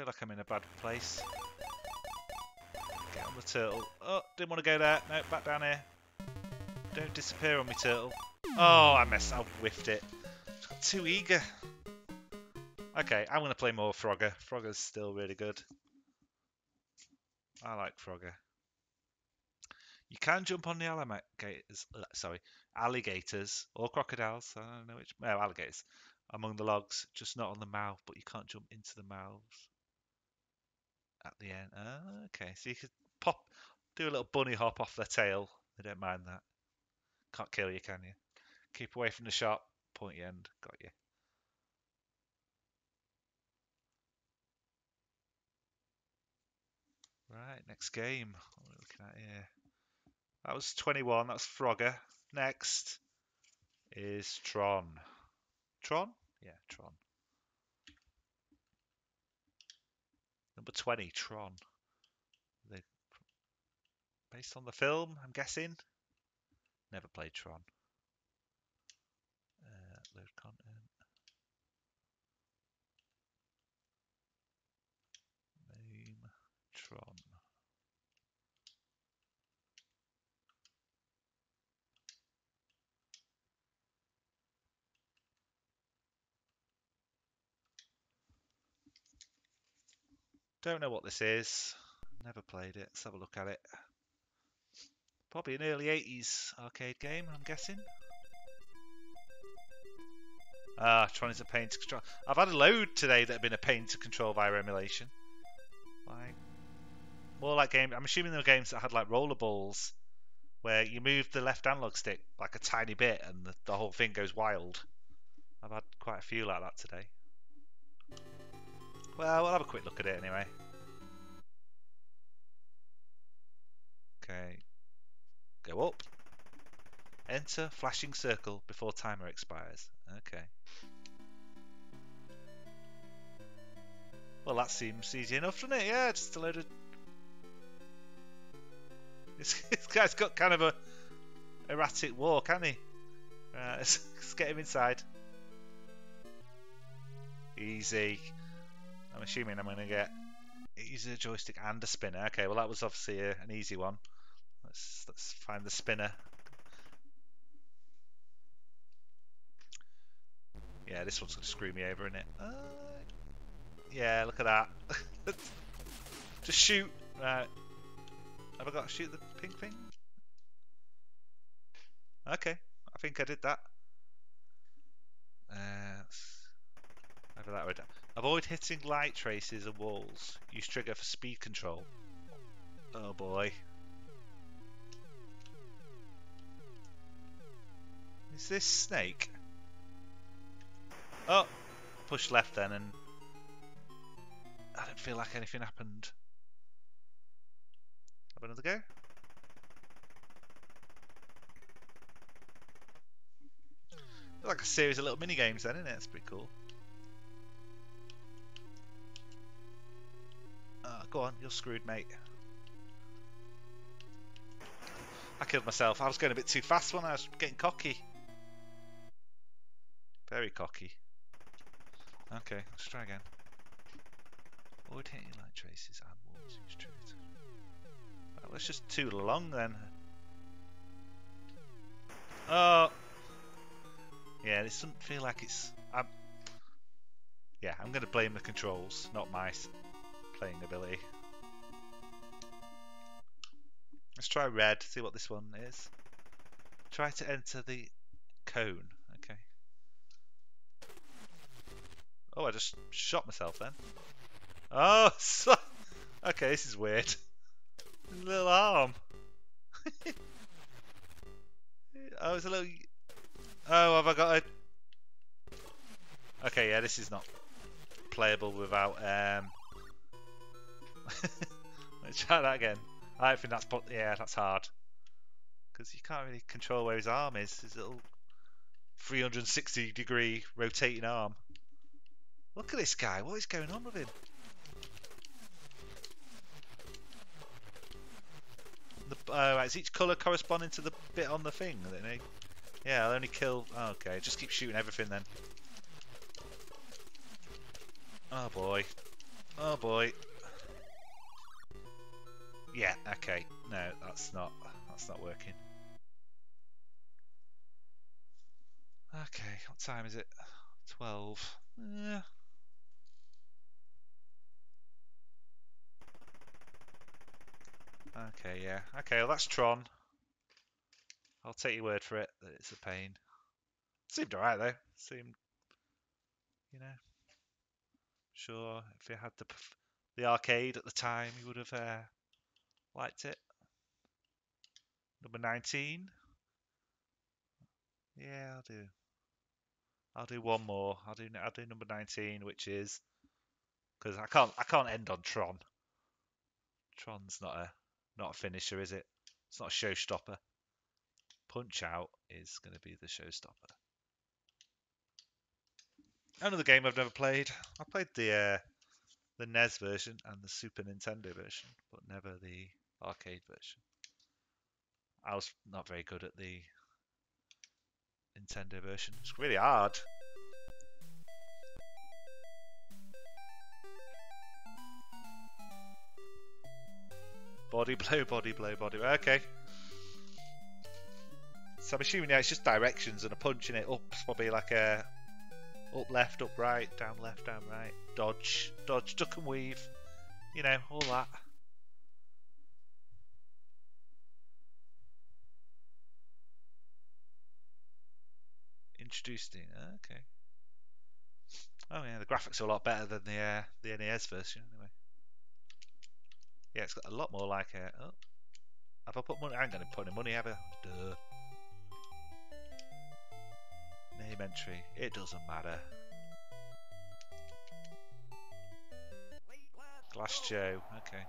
Feel like I'm in a bad place. Get on the turtle. Oh, didn't want to go there. No, back down here. Don't disappear on me, turtle. Oh, I messed. I whiffed it. Too eager. Okay, I'm going to play more Frogger. Frogger's still really good. I like Frogger. You can jump on the alligators, uh, sorry, alligators or crocodiles. I don't know which. No, alligators among the logs, just not on the mouth. But you can't jump into the mouths at the end. Ah, okay, so you could pop, do a little bunny hop off their tail. They don't mind that. Can't kill you, can you? Keep away from the sharp pointy end. Got you. Right, next game. What are we looking at here? That was 21. That's Frogger. Next is Tron. Tron? Yeah, Tron. Number 20, Tron. The, based on the film, I'm guessing. Never played Tron. Uh, load content. Name Tron. Don't know what this is. Never played it. Let's have a look at it. Probably an early 80s arcade game, I'm guessing. Ah, is a pain to control. I've had a load today that have been a pain to control via emulation. Like, more like game. I'm assuming there were games that had like rollerballs, where you move the left analog stick like a tiny bit and the, the whole thing goes wild. I've had quite a few like that today. Well, we'll have a quick look at it anyway. Okay. Go up. Enter flashing circle before timer expires. Okay. Well, that seems easy enough, doesn't it? Yeah, just a load of. This, this guy's got kind of a erratic walk, hasn't he? Right, let's, let's get him inside. Easy. I'm assuming I'm going to get use a joystick and a spinner. Okay, well that was obviously a, an easy one. Let's let's find the spinner. Yeah, this one's going to screw me over, isn't it? Uh, yeah, look at that. Just shoot. Right. Have I got to shoot the pink thing? Okay, I think I did that. Uh, over that way down. Avoid hitting light traces and walls. Use trigger for speed control. Oh boy. Is this Snake? Oh! Push left then and... I don't feel like anything happened. Have another go? Like a series of little mini games then, isn't it? It's pretty cool. Uh, go on, you're screwed, mate. I killed myself. I was going a bit too fast when I was getting cocky. Very cocky. Okay, let's try again. Avoid hitting light traces and walls. Use to- Right, let's just too long then. Oh! Yeah, this doesn't feel like it's... I'm, yeah, I'm going to blame the controls, not s- playing ability. Let's try red, see what this one is. Try to enter the cone. Okay. Oh, I just shot myself then. Oh, so, okay, this is weird. Little arm. oh, it's a little. Oh, have I got a? Okay, yeah, this is not playable without. Um... Let's try that again. I think that's. Yeah, that's hard. Because you can't really control where his arm is. His little 360 degree rotating arm. Look at this guy. What is going on with him? The, uh, right, is each colour corresponding to the bit on the thing? Yeah, I'll only kill. oh, okay, just keep shooting everything then. Oh boy. Oh boy. Yeah, okay. No, that's not that's not working. Okay, what time is it? 12. Yeah. Okay, yeah. Okay, well that's Tron. I'll take your word for it that it's a pain. Seemed alright though. Seemed, you know, sure if you had the the arcade at the time, you would have uh, liked it. Number 19. Yeah, I'll do. I'll do one more. I'll do I'll do number 19, which is because I can't I can't end on Tron. Tron's not a not a finisher, is it? It's not a showstopper. Punch Out is going to be the showstopper. Another game I've never played. I played the uh, the NES version and the Super Nintendo version, but never the arcade version. I was not very good at the Nintendo version. It's really hard. Body blow, body blow, body blow. Okay. So I'm assuming yeah, it's just directions and a punch in it. Up's probably like a up left, up right, down left, down right, dodge, dodge, duck and weave. You know, all that. Introduced it. Okay. Oh yeah, the graphics are a lot better than the uh, the NES version anyway. Yeah, it's got a lot more like a. Oh, have I put money? I ain't gonna put any money ever. Duh. Name entry. It doesn't matter. Glass Joe. Okay.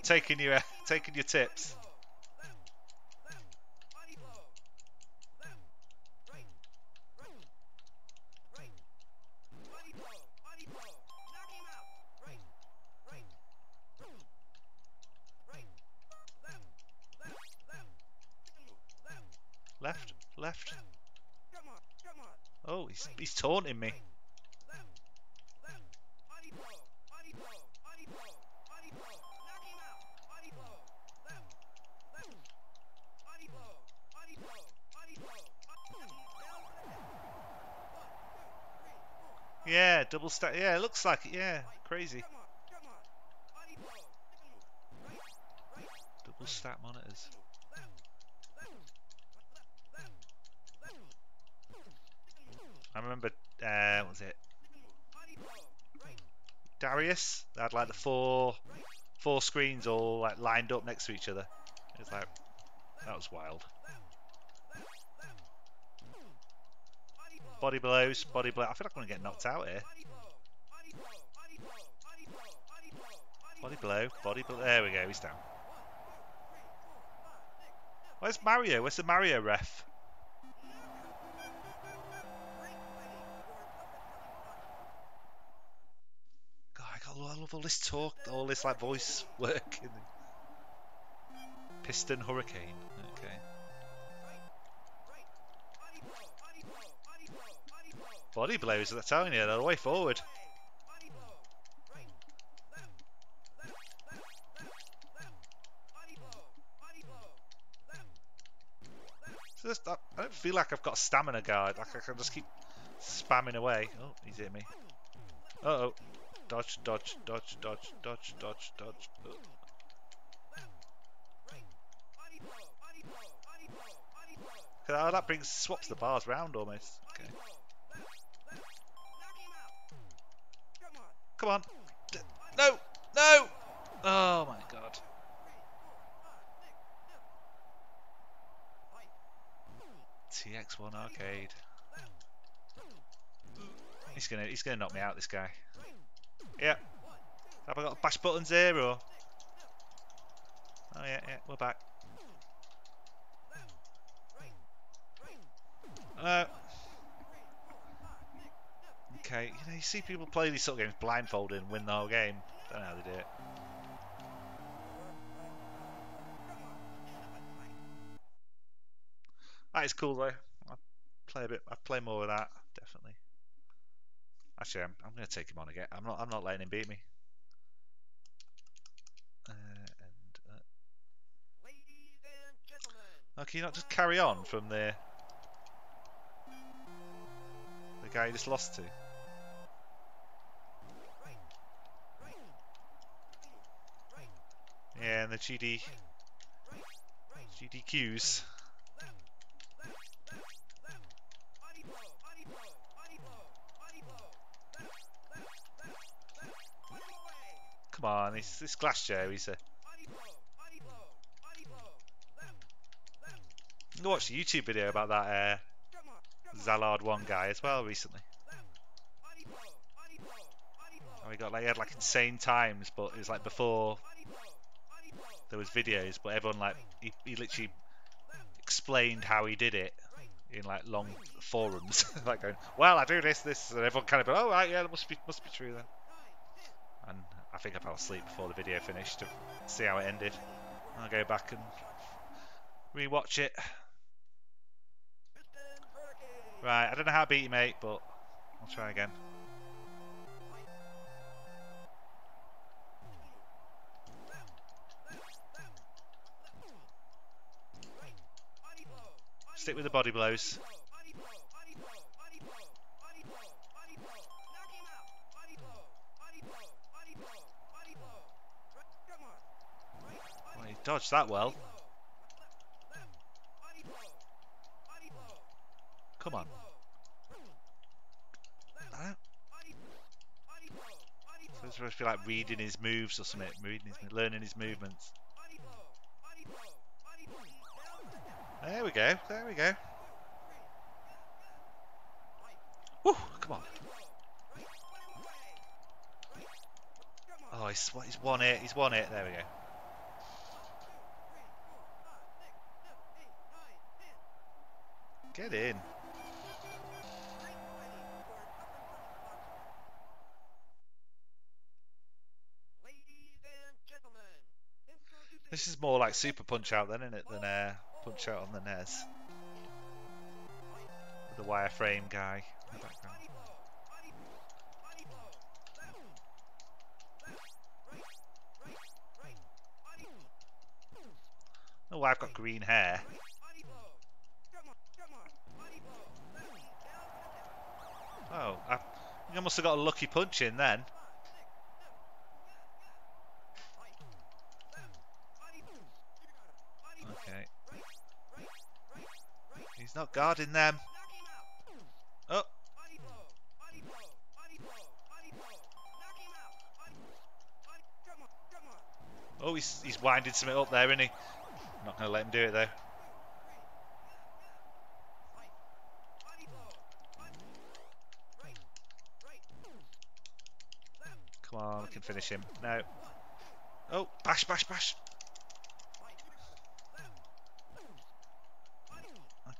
I'm taking you, uh, taking your tips. Left, left. Oh, he's he's taunting me. Yeah, double stack. Yeah, it looks like it. Yeah, crazy. Double stack monitors. I remember, uh, what was it? Darius? They had like the four, four screens all like lined up next to each other. It was like, that was wild. Body blows, body blow. I feel like I'm gonna get knocked out here. Body blow, body blow. There we go, he's down. Where's Mario? Where's the Mario ref? God, I, got, I love all this talk, all this like voice work. Piston Hurricane. Body blows, telling you, they're the way forward. So this, I don't feel like I've got a stamina guard. Like I can just keep spamming away. Oh, he's hit me. Uh oh. Dodge, dodge, dodge, dodge, dodge, dodge, dodge. Oh. Oh, that brings swaps the bars round almost. Okay. Come on. No! No! Oh my god. TX1 arcade. He's gonna he's gonna knock me out this guy. Yeah. Have I got bash buttons here? Oh yeah, yeah, we're back. Uh, Okay, you know, you see people play these sort of games blindfolded and win the whole game. Don't know how they do it. That is cool though. I'll play a bit. I'd play more of that definitely. Actually, I'm, I'm going to take him on again. I'm not. I'm not letting him beat me. Uh, and uh, oh, can you not just carry on from the the guy you just lost to? Yeah, and the GD GDQs. Come on, this this glass chair. He's a. I watched a YouTube video about that uh, Zalard one guy as well recently. And he got like he had like insane times, but it was like before there was videos, but everyone like he, he literally explained how he did it in like long forums, like going, "Well, I do this, this," and everyone kind of, go "Oh, right, yeah, that must be must be true then." And I think I fell asleep before the video finished to see how it ended. I'll go back and rewatch it. Right, I don't know how to beat you, mate, but I'll try again. Stick with the body blows. Well, he dodged that well. Come on. Ah. So it's supposed to be like reading his moves or something, reading his, learning his movements. There we go, there we go. Woo, come on. Oh, he's, he's won it, he's won it, there we go. Get in. This is more like Super Punch Out then, isn't it, than uh, Punch Out on the NES. The wireframe guy in the background. Oh, I've got green hair. Oh, I, you must have got a lucky punch in then. Okay. He's not guarding them. Oh. Oh, he's, he's winding something up there, isn't he? not going to let him do it though. Come on, we can finish him. No. Oh, bash, bash, bash.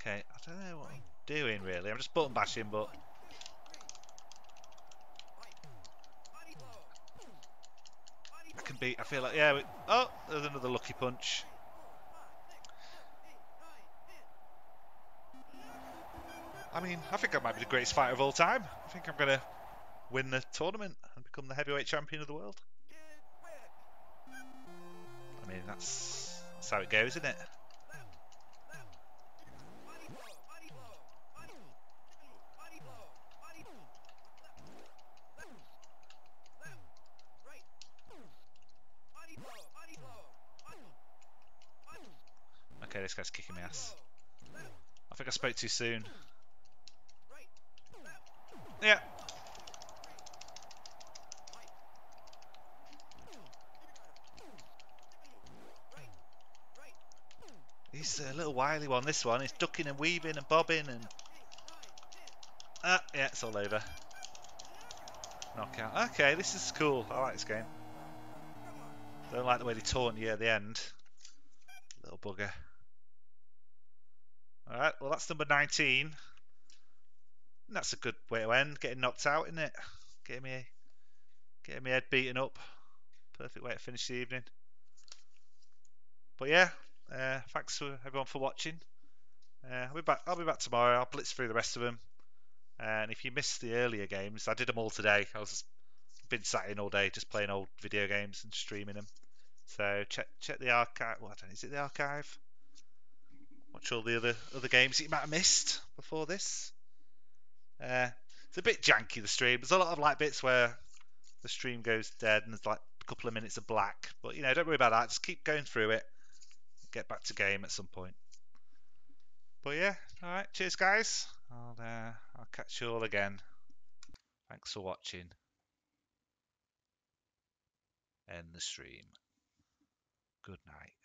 Okay, I don't know what I'm doing really. I'm just button bashing, but I can beat. I feel like yeah. We, oh, there's another lucky punch. I mean, I think I might be the greatest fighter of all time. I think I'm gonna win the tournament and become the heavyweight champion of the world. I mean, that's, that's how it goes, isn't it? This guy's kicking my ass. I think I spoke too soon. Yeah. He's a little wily one, this one. He's ducking and weaving and bobbing and... Ah, yeah, it's all over. Knockout. Okay, this is cool. I like this game. Don't like the way they taunt you at the end. Little bugger. Alright, well that's number 19. And that's a good way to end. Getting knocked out, isn't it? Getting me, getting me head beaten up. Perfect way to finish the evening. But yeah, uh, thanks for everyone for watching. Uh, I'll be back. I'll be back tomorrow. I'll blitz through the rest of them. And if you missed the earlier games, I did them all today. I was been sat in all day just playing old video games and streaming them. So check check the archive. What well, is it? The archive. Watch all the other other games that you might have missed before this. Uh, it's a bit janky the stream. There's a lot of like bits where the stream goes dead and there's like a couple of minutes of black. But you know, don't worry about that. Just keep going through it. Get back to game at some point. But yeah, all right. Cheers, guys. I'll uh, I'll catch you all again. Thanks for watching. End the stream. Good night.